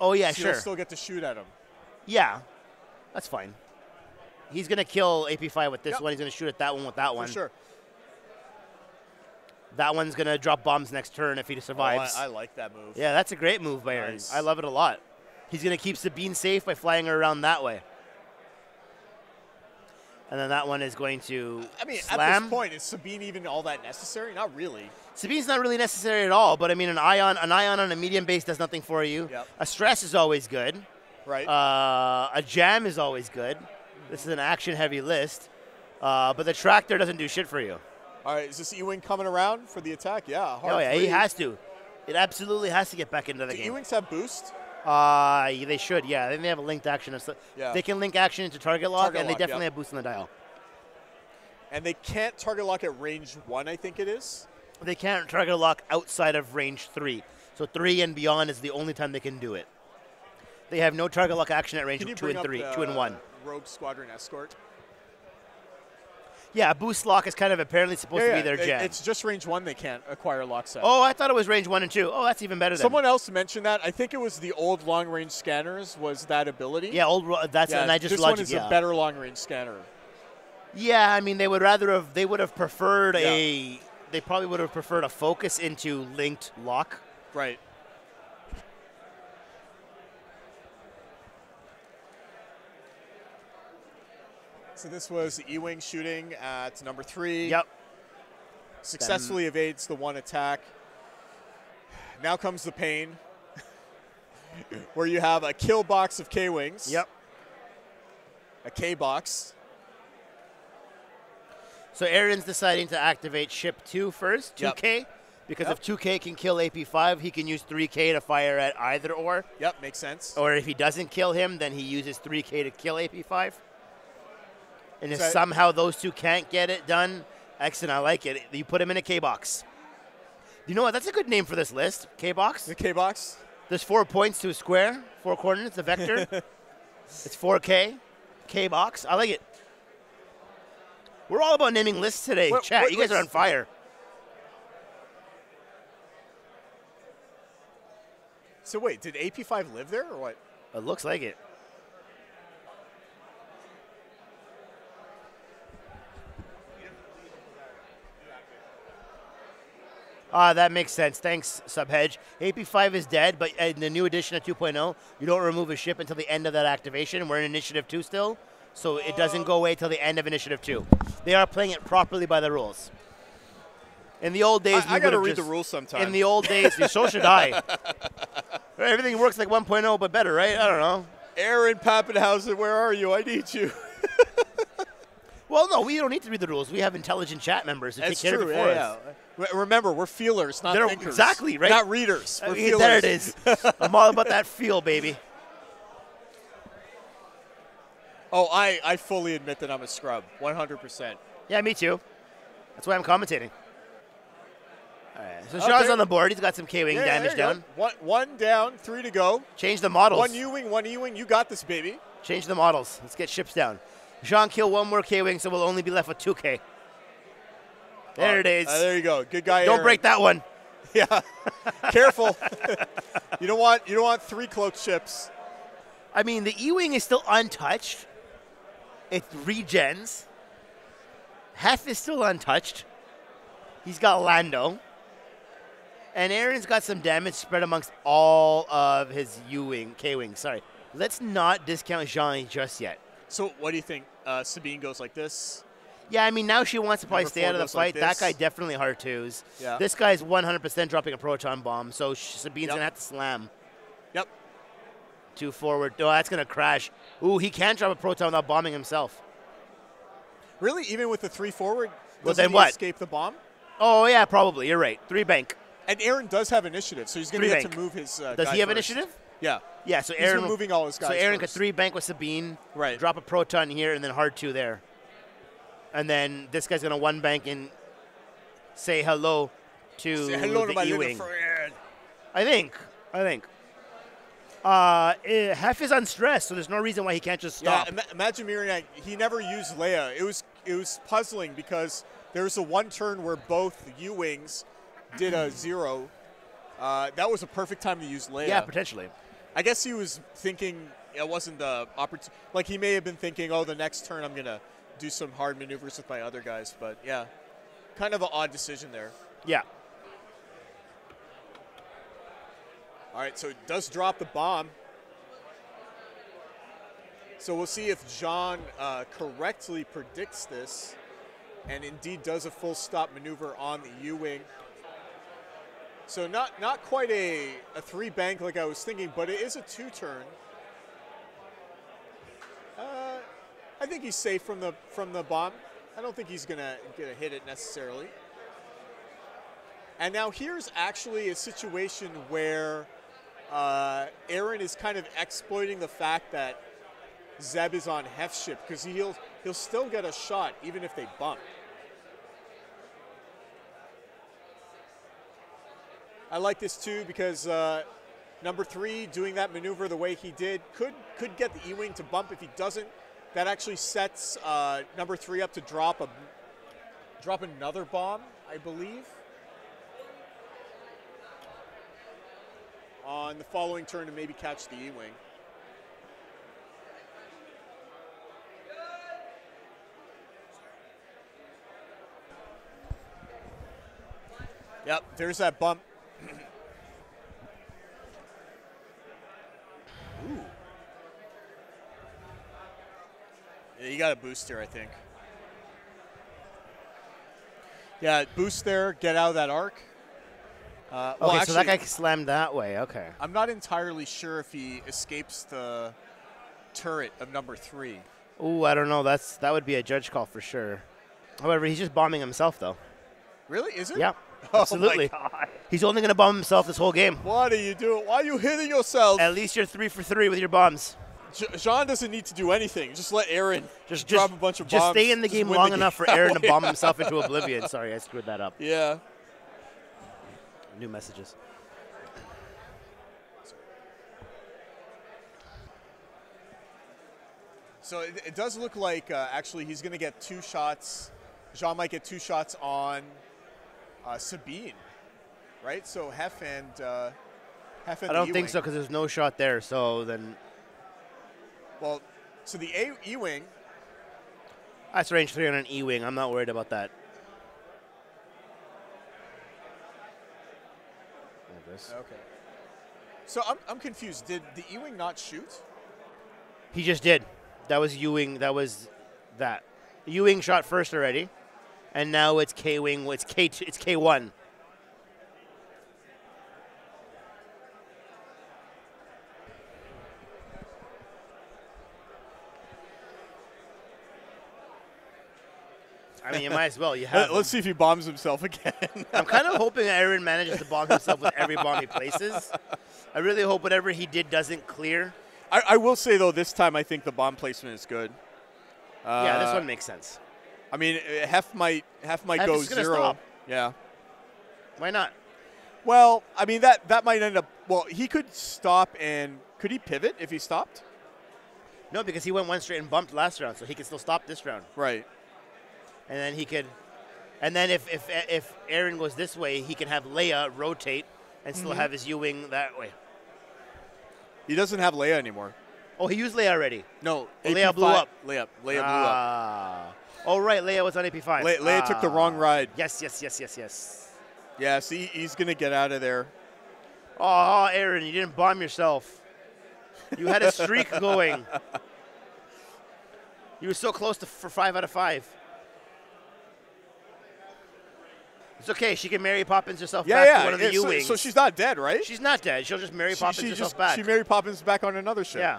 Oh yeah, so sure. You'll still get to shoot at him. yeah, that's fine. He's gonna kill AP5 with this Yep. one. He's gonna shoot at that one with that one. For sure. That one's gonna drop bombs next turn if he Oh, survives. I, I like that move. yeah, that's a great move by Aaron. Nice. I love it a lot. He's gonna keep Sabine safe by flying her around that way. And then that one is going to I mean, slam. at this point, is Sabine even all that necessary? Not really. Sabine's not really necessary at all, but I mean, an ion, an ion on a medium base does nothing for you. Yep. A stress is always good. Right. Uh, a jam is always good. This is an action-heavy list, uh, but the tractor doesn't do shit for you. all right, is this E-wing coming around for the attack? Yeah. Hard oh yeah, he has to. It absolutely has to get back into the Do game. E-wings have boost? Uh, yeah, they should. Yeah, then they have a linked action. Yeah. They can link action into target lock, Target and they definitely yep. have boost on the dial. And they can't target lock at range one, I think it is. They can't target lock outside of range three. So three and beyond is the only time they can do it. They have no target lock action at range two and three, the two and one. Rogue Squadron Escort? Yeah, boost lock is kind of apparently supposed to be their it- It's just range one they can't acquire lock set. oh, I thought it was range one and two. Oh, that's even better. Then. Someone else mentioned that. I think it was the old long range scanners was that ability. Yeah, old. That's Yeah, and I just this logic. one is yeah. a better long range scanner. Yeah, I mean they would rather have. They would have preferred Yeah. a. They probably would have preferred a focus into linked lock. Right. So this was the E-wing shooting at number three. Yep. Successfully evades the one attack. Now comes the pain, where you have a kill box of K wings. Yep. A K box. So Aaron's deciding to activate ship two first, 2K, because Yep. if 2K can kill AP5, he can use 3K to fire at either or. Yep, makes sense. Or if he doesn't kill him, then he uses 3K to kill AP5. And if So- somehow those two can't get it done, excellent, I like it. You put them in a K box. You know what? That's a good name for this list. K box. The K box. There's four points to a square, four coordinates, a vector. it's 4K, K box. I like it. We're all about naming lists today. What- Chat, what you guys are on fire. So wait, did AP5 live there or what? It looks like it. Ah, that makes sense. Thanks, Subhedge. AP5 is dead, but in the new edition of 2.0, you don't remove a ship until the end of that activation. We're in Initiative 2 still, so it doesn't go away till the end of Initiative 2. They are playing it properly by the rules. In the old days, I, I gotta read the rules sometimes. In the old days, so should I. Everything works like 1.0, but better, right? I don't know. Aaron Pappenhausen, where are you? I need you. Well, no, we don't need to read the rules. We have intelligent chat members That's take care true. of it yeah, for yeah. us. Re- Remember, we're feelers, not They're- thinkers. exactly, right? Not readers. We're Uh, feelers. there it is. I'm all about that feel, baby. Oh, I, I fully admit that I'm a scrub. 100%. Yeah, me too. That's why I'm commentating. All right, so Jean's Okay. on the board. He's got some K-wing Yeah, damage down. One, one down, three to go. Change the models. One U-wing, one E-wing. You got this, baby. Change the models. Let's get ships down. Jean kill one more K-wing, so we'll only be left with 2K. There Uh, it is. uh, there you go. Good guy. Don't Aaron. break that one. Yeah. Careful. you don't want you don't want three cloaked ships. I mean, the E-wing is still untouched. It regens. Heff is still untouched. He's got Lando. And Aaron's got some damage spread amongst all of his U-wing, K-wing. Sorry. Let's not discount Jean just yet. So what do you think? Uh, Sabine goes like this. Yeah, I mean, now she wants to probably Number stay out of the goes like fight. that guy definitely hard twos. Yeah. This guy's 100% dropping a proton bomb, so Sabine's Yep. going to have to slam. Yep. Two forward. Oh, that's going to crash. Ooh, he can't drop a proton without bombing himself. Really? Even with the three forward, Well, then he what? escape the bomb? Oh, yeah, probably. You're right. Three bank. And Aaron does have initiative, so he's going to get bank. to move his. Uh, Does he have first. initiative? Yeah. Yeah, so Aaron. moving all his guys. so Aaron could three bank with Sabine. Right. Drop a proton here and then hard two there. And then this guy's going to one bank and say hello to Say hello the to my friend. I think. I think. Uh, eh, Heff is unstressed, so there's no reason why he can't just Yeah, stop. ima- imagine Miriam. He never used Leia. It was it was puzzling because there was a one turn where both U wings did a zero. Uh, that was a perfect time to use Leia. yeah, potentially. I guess he was thinking it wasn't the opportunity. Like he may have been thinking, oh, the next turn I'm gonna do some hard maneuvers with my other guys. But yeah, kind of an odd decision there. Yeah. All right, so it does drop the bomb. So we'll see if John uh, correctly predicts this and indeed does a full stop maneuver on the U wing. So not not quite a, a three bank like I was thinking, but it is a two turn. Uh, I think he's safe from the from the bomb. I don't think he's gonna gonna hit it necessarily. And now here's actually a situation where uh, Aaron is kind of exploiting the fact that Zeb is on Heff ship because he'll he'll still get a shot even if they bump. I like this too because uh, number three doing that maneuver the way he did could could get the E-wing to bump. If he doesn't, that actually sets uh, number three up to drop a drop another bomb, I believe. On the following turn to maybe catch the E-wing. Yep, there's that bump. Yeah, you got a boost here, I think. Yeah, boost there, get out of that arc. Uh, well, Okay, actually, so that guy slammed that way. Okay. I'm not entirely sure if he escapes the turret of number three. Ooh, I don't know. That's that would be a judge call for sure. However, he's just bombing himself though. Really? Is it? Yeah, Oh absolutely. He's only going to bomb himself this whole game. What are you doing? Why are you hitting yourself? At least you're three for three with your bombs. Jean doesn't need to do anything. Just let Aaron Just drop just, a bunch of bombs. just stay in the game long the enough game. for Aaron to bomb himself into oblivion. Sorry, I screwed that up. Yeah. New messages. So it, it does look like uh, actually he's going to get two shots. Jean might get two shots on uh, Sabine, right? So Heff and uh, Heff and I don't think E-wing. so because there's no shot there. So then Well, so the A- E-wing that's range three on an E-wing. I'm not worried about that. This. Okay. So I'm, I'm confused. Did the E-wing not shoot? He just did. That was U-wing. That was that. U-wing shot first already, and now it's K-wing. It's K. It's K1. I mean, you might as well. You have. Let, us see if he bombs himself again. I'm kind of hoping Aaron manages to bomb himself with every bomb he places. I really hope whatever he did doesn't clear. I, I will say though, this time I think the bomb placement is good. Uh, yeah, this one makes sense. I mean, uh, Heff might Heff might Heff go zero. stop. Yeah. Why not? Well, I mean that that might end up. Well, he could stop and could he pivot if he stopped? No, because he went one straight and bumped last round, so he can still stop this round. Right. And then he could, and then if if if Aaron goes this way, he can have Leia rotate and still Mhm. have his U-wing that way. He doesn't have Leia anymore. Oh, he used Leia already. No, Oh, Leia AP5 blew up. Leia, Leia blew up. ah. Oh right, Leia was on AP5. Le- Leia took the Ah. wrong ride. Yes, yes, yes, yes, yes. Yeah, see, he's gonna get out of there. Oh, Aaron, you didn't bomb yourself. You had a streak going. You were so close to for five out of five. It's okay. She can Mary Poppins herself Yeah, back yeah. to one of the yeah, so, U-wings. so she's not dead, right? she's not dead. She'll just marry she, Poppins she herself just back. she Mary Poppins back on another ship. yeah.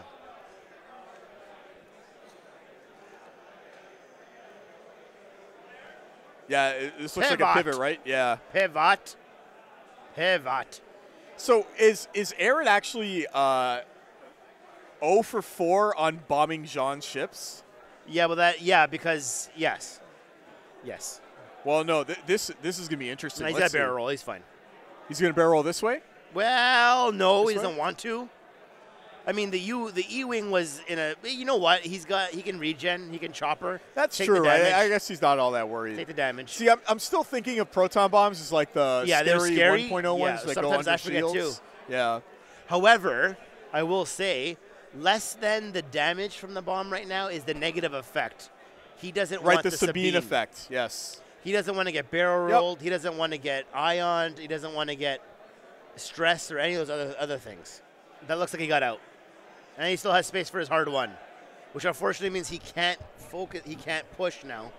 Yeah, it- this looks like a Pivot. pivot, right? Yeah. Pivot. Pivot. So is is Aaron actually uh, 0 for 4 on bombing Jean's ships? Yeah, well, that yeah, because yes, yes. Well, no. Th- this this is gonna be interesting. He's got barrel roll. He's fine. He's gonna barrel roll this way. Well, no, he way? doesn't want to. I mean, the U, the E wing was in a. You know what? He's got. He can regen. He can chopper. That's true. The I, I guess he's not all that worried. take the damage. See, I'm, I'm still thinking of proton bombs as like the Yeah, they're scary, scary. 1.0 Yeah, ones that go under forget too. Yeah. However, I will say, less than the damage from the bomb right now is the negative effect. He doesn't Right, want the, the, Sabine, effect. Yes. He doesn't want to get barrel Yep. rolled. He doesn't want to get ioned. He doesn't want to get stressed or any of those other other things. That looks like he got out, and he still has space for his hard one, which unfortunately means he can't focus. He can't push now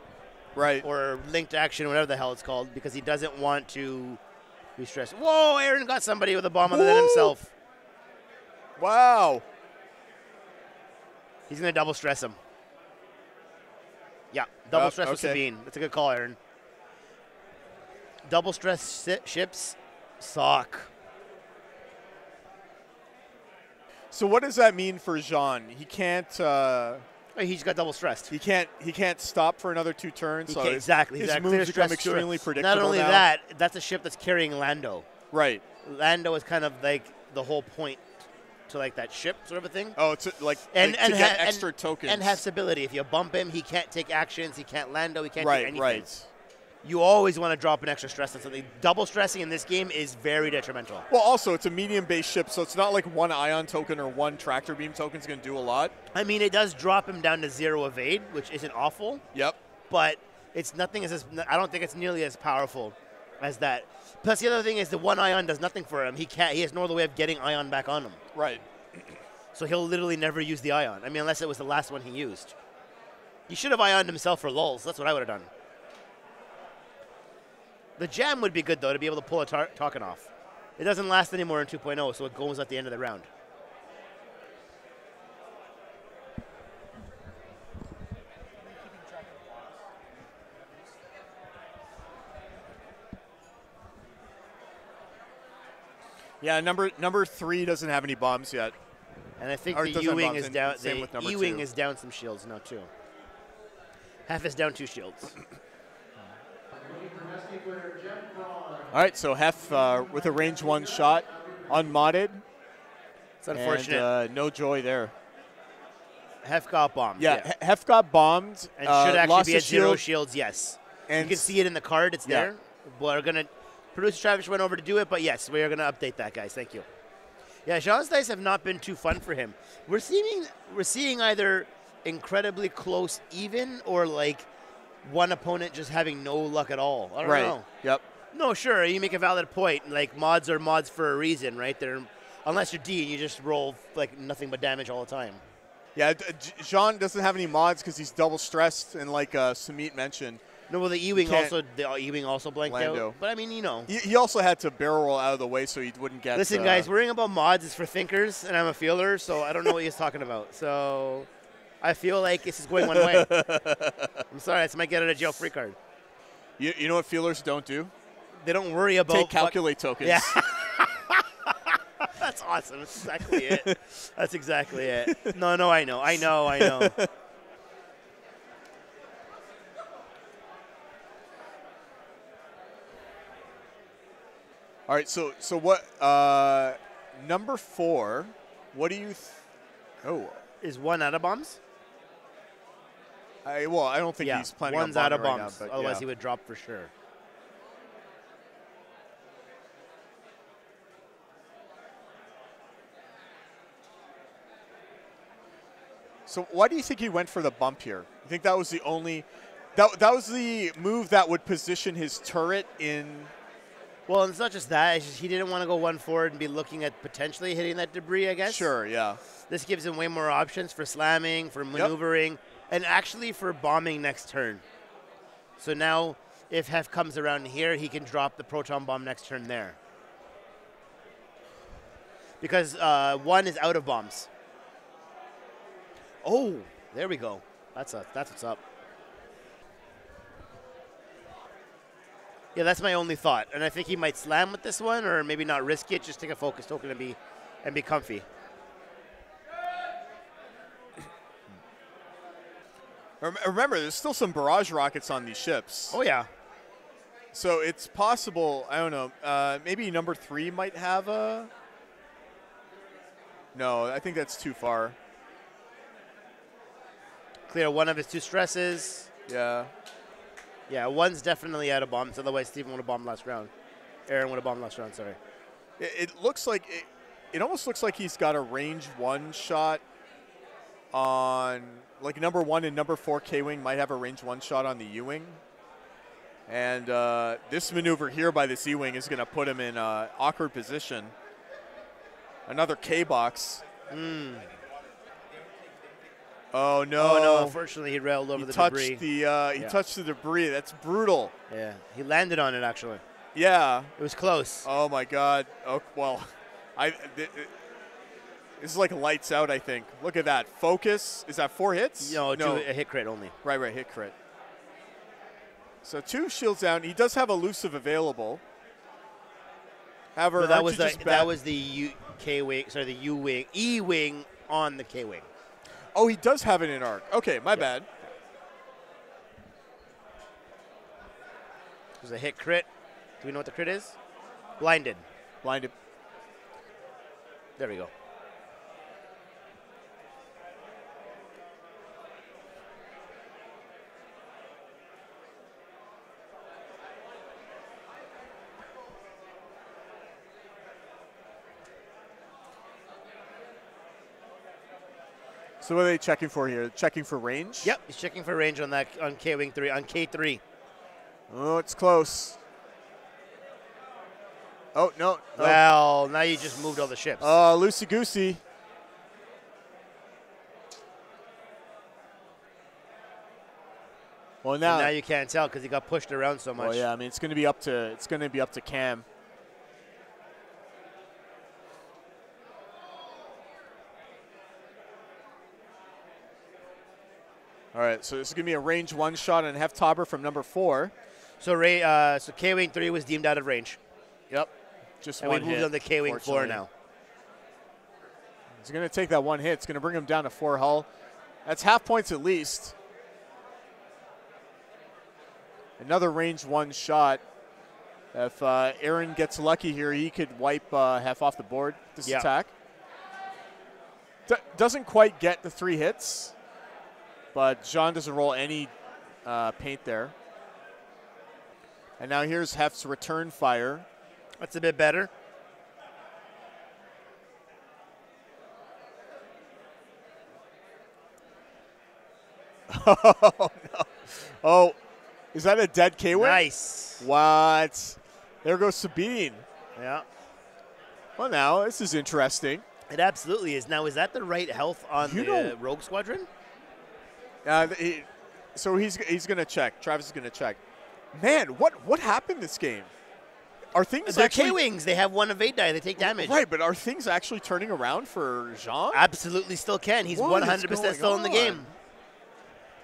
Right. or linked action, whatever the hell it's called, because he doesn't want to be stressed. Whoa! Aaron got somebody with a bomb other than himself. wow. He's gonna double stress him. Yeah, double Uh, stress with. Sabine. That's a good call, Aaron. Double stress ships suck. So what does that mean for Jean? He can't. Uh, He just got double stressed. he can't. He can't stop for another two turns. He so his- exactly. His His moves become extremely predictable. Not only now. that, that's a ship that's carrying Lando. Right. Lando is kind of like the whole point to like that ship sort of a thing. Oh, it's like, And like and to get ha- extra and, tokens. and has stability. If you bump him, he can't take actions. He can't Lando. He can't do right. anything. Right. You always want to drop an extra stress on something. Double stressing in this game is very detrimental. Well, also it's a medium-based ship, so it's not like one ion token or one tractor beam token is going to do a lot. I mean, it does drop him down to zero evade, which isn't awful, Yep. but it's nothing as, as I don't think it's nearly as powerful as that. Plus, the other thing is the one ion does nothing for him. He can't. He has no other way of getting ion back on him, Right. so he'll literally never use the ion. I mean, unless it was the last one he used. He should have ioned himself for lulls. That's what I would have done. The jam would be good though to be able to pull a tar- token off. It doesn't last anymore in 2.0, so it goes at the end of the round. Yeah. Number number three doesn't have any bombs yet. And I think Or the U-wing is down. same The with number E-wing two. is down some shields now too. Half is down two shields. All right. So Heff uh, with a range one shot, unmodded, It's and unfortunate. uh, no joy there. Heff got bombed. Yeah. Yeah. Heff got bombed. And uh, should actually be at zero shield, shields. Yes. and you can see it in the card. It's Yeah. there. We're gonna. Producer Travis went over to do it, but yes, we are gonna update that, guys. Thank you. Yeah, Jean's dice have not been too fun for him. We're seeing we're seeing either incredibly close even or like one opponent just having no luck at all. I don't Right. know. Yep. No, sure, you make a valid point. Like mods are mods for a reason, right? They're unless you're D and you just roll like nothing but damage all the time. Yeah. D- J- Jean doesn't have any mods because he's double stressed, and like uh, Sumeet mentioned, No, well the E-wing also the E-wing also blanked Lando. out. But I mean, you know. he, he also had to barrel roll out of the way so he wouldn't get. Listen, uh, guys, worrying about mods is for thinkers, and I'm a feeler, so I don't know what he's talking about. So I feel like this is going one way. I'm sorry, that's my get out of jail free card. You, you know what feelers don't do? They don't worry about Take what- calculate tokens. Yeah. That's awesome. That's exactly it. That's exactly it. No, no, I know. I know. I know. All right. So so what? Uh, number four. What do you? Th- oh, Is one out of bombs? I, well, I don't think yeah. he's planning One's on out of right bombs. now, Otherwise, yeah. he would drop for sure. So why do you think he went for the bump here? You think that was the only? That, that was the move that would position his turret in. Well, and it's not just that. It's just he didn't want to go one forward and be looking at potentially hitting that debris. I guess. Sure. Yeah. This gives him way more options for slamming, for maneuvering, and actually for bombing next turn. So now, if Heff comes around here, he can drop the proton bomb next turn there. Because uh, one is out of bombs. Oh, there we go. That's a, that's what's up. Yeah, that's my only thought, and I think he might slam with this one, or maybe not risk it. Just take a focus token and be, and be comfy. Remember, there's still some barrage rockets on these ships. Oh yeah. So it's possible. I don't know. Uh, maybe number three might have a. No, I think that's too far. Clear one of his two stresses. Yeah. Yeah, one's definitely out of bombs. Otherwise, Stephen would have bombed last round. Aaron would have bombed last round. Sorry. It, it looks like it, it almost looks like he's got a range one shot on like number one and number four K wing might have a range one shot on the U wing. And uh, this maneuver here by the C wing is going to put him in an awkward position. Another K box. Mm. Oh no! Oh no! Unfortunately, he railed over he the touched debris. the uh, he Yeah. touched the debris. That's brutal. yeah, he landed on it actually. Yeah. It was close. Oh my God. Oh well, I. th- th- this is like lights out. I think. Look at that focus. Is that four hits? no, no. two- a hit crit only. Right, right. Hit crit. So two shields down. He does have elusive available. However, No, that was the that was the U, K wing. Sorry, the U wing, E wing on the K wing. Oh, he does have it in arc. Okay, my bad. It was a hit crit. Do we know what the crit is? Blinded. Blinded. There we go. So what are they checking for here? Checking for range. Yep, he's checking for range on that on K wing three on K three. Oh, it's close. Oh no. Oh, Well, now you just moved all the ships. uh, loosey goosey. Well And now, now you can't tell because he got pushed around so much. well yeah, I mean it's going to be up to it's going to be up to Cam. Right, so this is going to be a range one shot and on Heff Tobber from number four. So Ray, uh, so K wing three was deemed out of range, Yep, just and we one moved hit, on to K wing four now. He's going to take that one hit. It's going to bring him down to four hull. That's half points at least. Another range one shot. If uh, Aaron gets lucky here, he could wipe uh, half off the board this Yeah. attack. D- doesn't quite get the three hits, but Jean doesn't roll any uh, paint there. And now here's Heff's return fire. That's a bit better. oh, no. Oh, is that a dead K wing? Nice. What? There goes Sabine. Yeah, Well, now this is interesting. it absolutely is. Now, is that the right health on You the know- Rogue Squadron? Uh, he, so he's he's gonna check. Travis is gonna check. Man, what what happened this game? Are things They're actually K wings. They have one evade die. They take damage. right? But are things actually turning around for Jean? Absolutely still can. He's 100% going still in the game.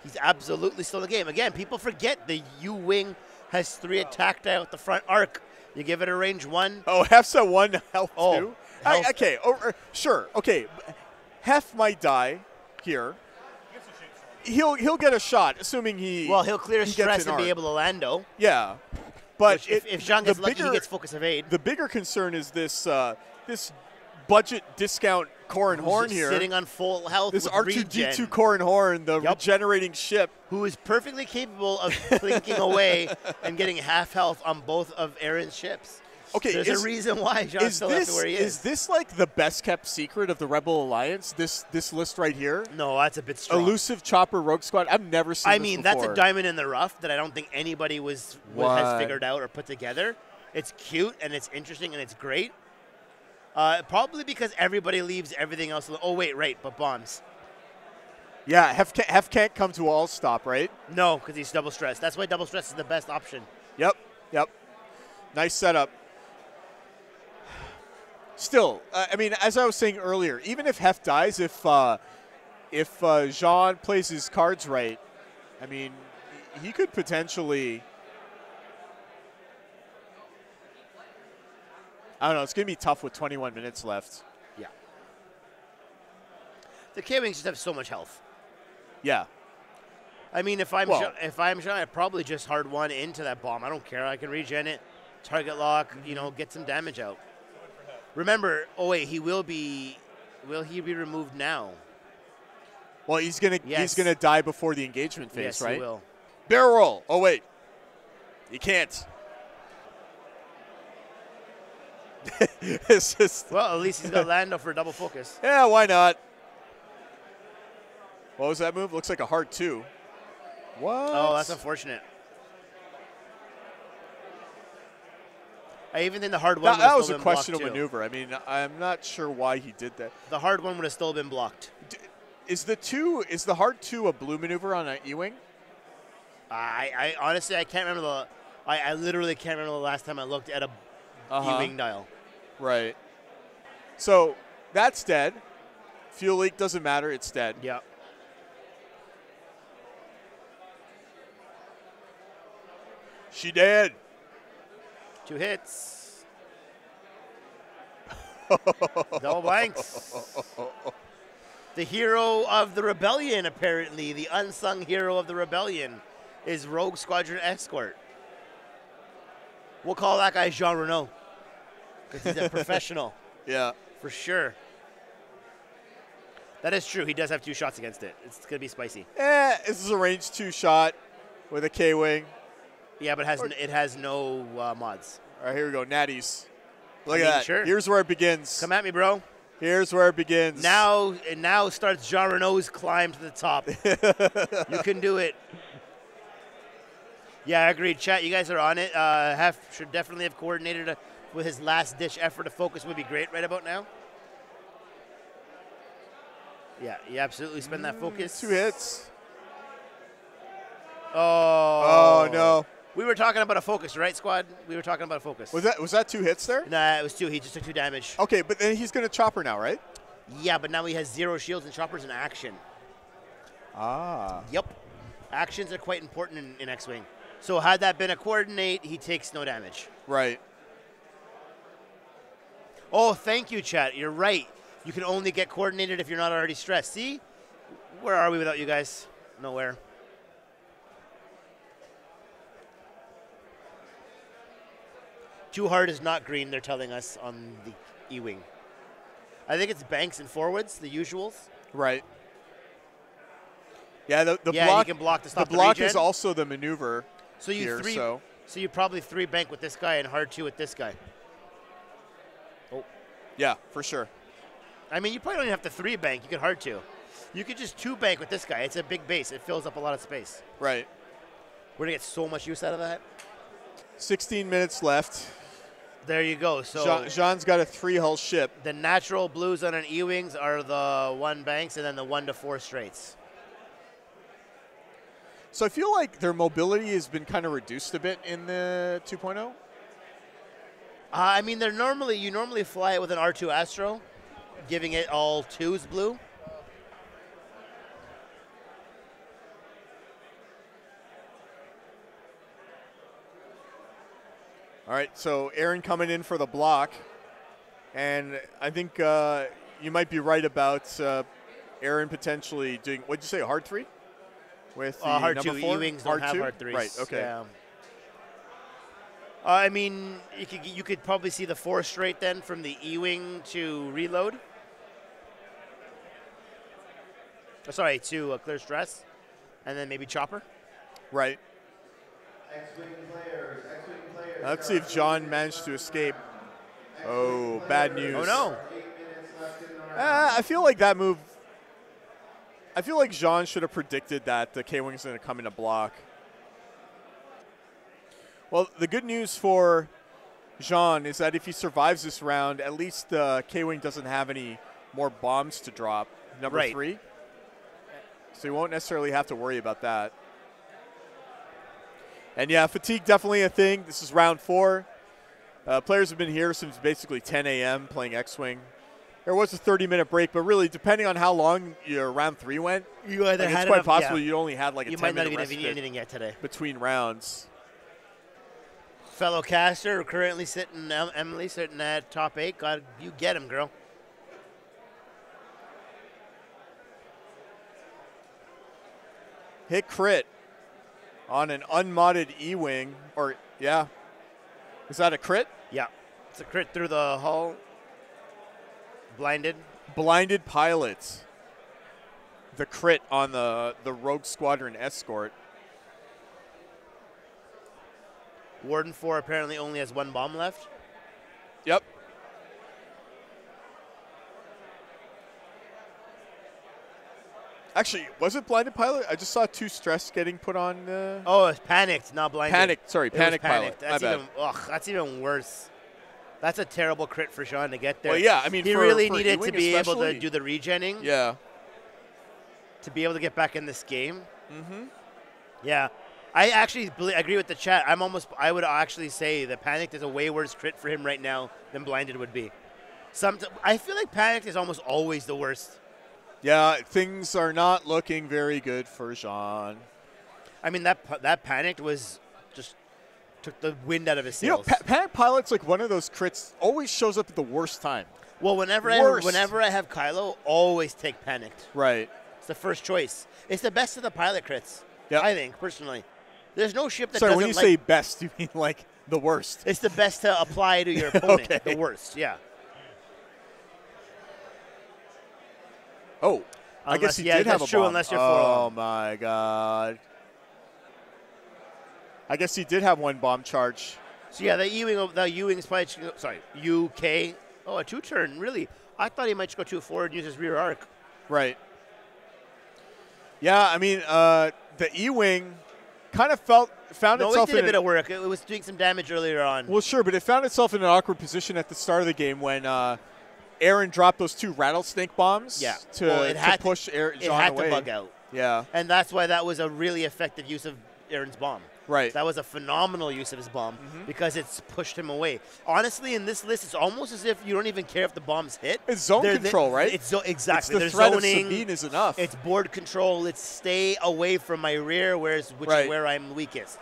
He's absolutely still in the game. Again, people forget the U wing has three attack die at the front arc. You give it a range one. Oh, Heff's at one health Oh, too. I- okay, oh, er, sure. Okay, Heff might die here. He'll he'll get a shot, assuming he Well, he'll clear he stress an and be able to lando. Yeah, but Which if, it- if Jean gets lucky, bigger, he gets focus evade. The bigger concern is this uh, this budget discount Corran Horn here. sitting on full health this R two D two Corran Horn, the Yep. regenerating ship. who is perfectly capable of plinking away and getting half health on both of Aaron's ships. Okay, There's is, a reason why Jean's is still this up where he is is. this like the best kept secret of the Rebel Alliance? This this list right here, no, that's a bit strong. elusive chopper rogue squad. I've never seen. I this mean, that's a diamond in the rough that I don't think anybody was, was has figured out or put together. It's cute and it's interesting and it's great. Uh, probably because everybody leaves everything else. Oh wait, right, but bombs. Yeah, Heff can't, Heff can't come to all stop, right? No, because he's double stressed. That's why double stress is the best option. Yep, yep. Nice setup. Still, uh, I mean, as I was saying earlier, even if Heff dies, if uh, if uh, Jean plays his cards right, I mean, he could potentially. I don't know. It's gonna be tough with 21 minutes left. Yeah. The K wings just have so much health. Yeah. I mean, if I'm Well- Jean, if I'm Jean, I'd probably just hard one into that bomb. I don't care. I can regen it, target lock. You know, get some damage out. Remember, oh wait, he will be. Will he be removed now? Well, he's gonna Yes. he's gonna die before the engagement phase, yes, right? he will. Barrel roll. Oh wait, you can't. it's just Well, at least he's got Lando for double focus. yeah, why not? What was that move? Looks like a heart two. What? Oh, that's unfortunate. I even think the hard one. that, would have that was a questionable maneuver. I mean, I'm not sure why he did that. The hard one would have still been blocked. Is the two is the hard two a blue maneuver on an E-wing? I, I honestly I can't remember the. I, I literally can't remember the last time I looked at a Uh-huh. wing dial. Right. So that's dead. Fuel leak doesn't matter. It's dead. Yeah. She dead. Two hits. Double blanks. The hero of the rebellion, apparently, the unsung hero of the rebellion, is Rogue Squadron Escort. We'll call that guy Jean Renault because he's a professional Yeah. for sure. That is true. He does have two shots against it. It's gonna be spicy. Eh, this is a range two shot with a K wing. Yeah, but it has it has no uh, mods. All right, here we go. Natties. Look I at mean, that. sure. Here's where it begins. Come at me, bro. Here's where it begins. Now and now starts Jean Renault's climb to the top. you can do it. Yeah, I agree. Chat, you guys are on it. Uh, have should definitely have coordinated a, with his last ditch effort to focus would be great right about now. Yeah, you absolutely spend that focus. two hits. Oh. Oh, no. We were talking about a focus, right, squad? We were talking about a focus. Was that was that two hits there? Nah, it was two. He just took two damage. Okay, but then he's gonna chopper now, right? Yeah, but now he has zero shields and choppers in action. Ah. Yep. Actions are quite important in, in X-Wing. So had that been a coordinate, he takes no damage. Right. Oh, thank you, chat. You're right. You can only get coordinated if you're not already stressed. See? Where are we without you guys? Nowhere. Too hard is not green, they're telling us on the E-Wing. I think it's banks and forwards, the usuals. Right. Yeah, the, the yeah, block you can block to stop the stop the, block is also the maneuver So you here, three. so So you probably three bank with this guy and hard two with this guy. Oh. Yeah, for sure. I mean, you probably don't even have to three bank. You could hard two. You could just two bank with this guy. It's a big base. It fills up a lot of space. Right. We're gonna get so much use out of that. 16 minutes left. There you go. So Jean, Jean's got a three hull ship. the natural blues on an E-wings are the one banks and then the one to four straights. So I feel like their mobility has been kind of reduced a bit in the 2.0. Uh, I mean, they're normally you normally fly it with an R2 Astro, giving it all twos blue. All right, so Aaron coming in for the block, and I think uh, you might be right about uh, Aaron potentially doing. What'd you say? A hard three with the Uh, hard number two four? E-wings don't have hard threes. Right. Okay. Yeah. Uh, I mean, you could you could probably see the four straight then from the E-wing to reload. Oh, sorry, to uh, clear stress, and then maybe chopper. Right. Let's see if John managed to escape. Oh, bad news. Oh no! Uh, I feel like that move. I feel like Jean should have predicted that the K Wing's going to come in a block. Well, the good news for Jean is that if he survives this round, at least the K Wing doesn't have any more bombs to drop. Number Right. three. So he won't necessarily have to worry about that. And yeah, fatigue definitely a thing. This is round four. Uh, players have been here since basically 10 a.m. playing X-wing. There was a 30-minute break, but really, depending on how long your round three went, You like, either it's had quite enough- yeah. possible you only had like a you might not 10-minute even have eaten anything yet today. between rounds. Fellow caster currently sitting, Emily sitting at top eight. God, you get him, girl. hit crit on an unmodded E-wing, or yeah, is that a crit? Yeah. It's a crit through the hull. Blinded. Blinded pilots. The crit on the the Rogue Squadron escort. Warden 4 apparently only has one bomb left. Yep. Actually, was it blinded pilot? I just saw two stress getting put on. Uh, Oh, it's panicked, not blinded. Panicked, sorry, It panic panicked. pilot. That's My even ugh, that's even worse. That's a terrible crit for Jean to get there. Well, yeah, I mean, he for- really for needed to be able to do the regenning yeah. to be able to get back in this game. Mm-hmm. Yeah, I actually agree with the chat. I'm almost. I would actually say that panicked is a way worse crit for him right now than blinded would be. Some, I feel like panicked is almost always the worst. Yeah, things are not looking very good for Jean. I mean that that panicked was just took the wind out of his sails. You know, pa- Panic Pilot's like one of those crits always shows up at the worst time. well, whenever I, whenever I have Kylo, always take panicked. Right. It's the first choice. It's the best of the pilot crits. Yep. I think personally. There's no ship that Sorry, when you like. say best, you mean like the worst. it's the best to apply to your opponent. Okay. The worst, yeah. Oh, I Unless- guess he yeah, did have a true, bomb. unless you're oh my god. I guess he did have one bomb charge. So yeah, the E-wing, the E-wing's probably sorry UK. Oh, a two turn really. I thought he might just go two forward and use his rear arc. Right. Yeah, I mean, uh, the E-wing kind of felt found No, it itself did in a bit of work. It was doing some damage earlier on. Well, sure, but it found itself in an awkward position at the start of the game when uh, Aaron dropped those two rattlesnake bombs Yeah. to, Well, it to had to- push Aaron, it had away. to bug out, Yeah, and that's why that was a really effective use of Aaron's bomb. right. That was a phenomenal use of his bomb Mm-hmm. because it's pushed him away. Honestly, in this list, it's almost as if you don't even care if the bombs hit. It's zone They're- control, right? It's zo- exactly. the There's threat of. Sabine is enough. It's board control. It's stay away from my rear, where's which Right. is where I'm weakest.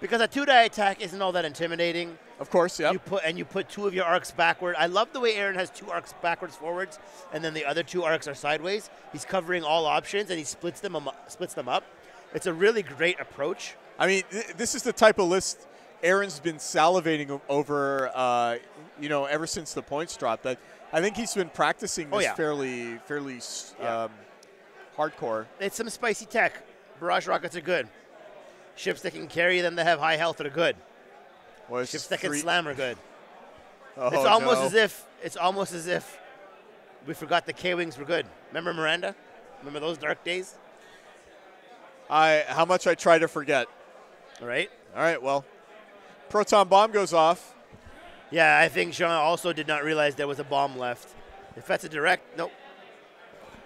Because a two-die attack isn't all that intimidating. of course, yeah. You put and you put two of your arcs backward. I love the way Aaron has two arcs backwards, forwards, and then the other two arcs are sideways. He's covering all options and he splits them am- splits them up. It's a really great approach. I mean, th- this is the type of list Aaron's been salivating over, uh, you know, ever since the points dropped. That I think he's been practicing Oh, this yeah. fairly, fairly s- Yeah. um, hardcore. It's some spicy tech. Barrage rockets are good. Ships that can carry them that have high health are good. Was Ships that can three- slam are good. Oh, it's almost no. as if it's almost as if we forgot the K wings were good. Remember Miranda? Remember those dark days? I how much I try to forget. All right. All right, well, proton bomb goes off. Yeah, I think Jean also did not realize there was a bomb left. If that's a direct, nope.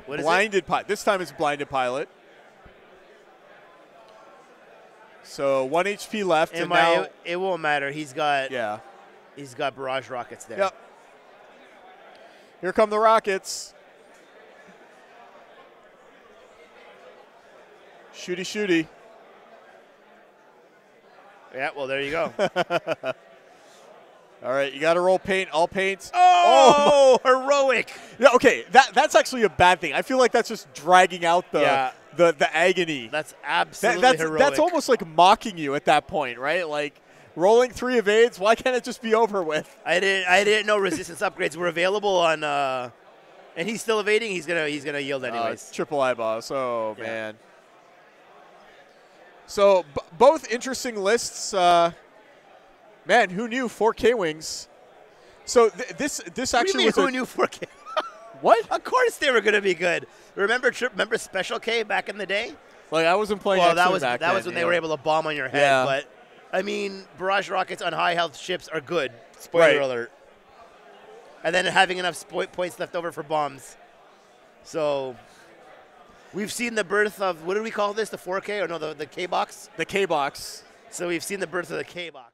What is blinded pilot. This time it's blinded pilot. So one HP left, and Am I, now it, it won't matter. He's got yeah. he's got barrage rockets there. Yep. Here come the rockets. Shooty shooty. Yeah, well there you go. All right, you got to roll paint. All paint. oh, oh! heroic. Yeah, okay. That that's actually a bad thing. I feel like that's just dragging out the Yeah. The, the agony. That's That- absolutely that's heroic. that's almost like mocking you at that point, right? Like rolling three evades. Why can't it just be over with? I didn't I didn't know resistance upgrades were available on uh and he's still evading. He's gonna he's gonna yield Uh, anyways. triple eyeballs. Oh Yeah. man. So b- both interesting lists. Uh, man, who knew 4K wings? So th- this this what actually was who a, knew 4K? What? of course they were gonna be good. Remember trip remember Special K back in the day? Like I wasn't playing. well, that was that was then, when they were able to bomb on your head. Yeah. But I mean, barrage rockets on high health ships are good. Spoiler Right. alert. And then having enough spo- points left over for bombs. So we've seen the birth of what do we call this? The 4K or no, the the K box. the K box. So we've seen the birth of the K box.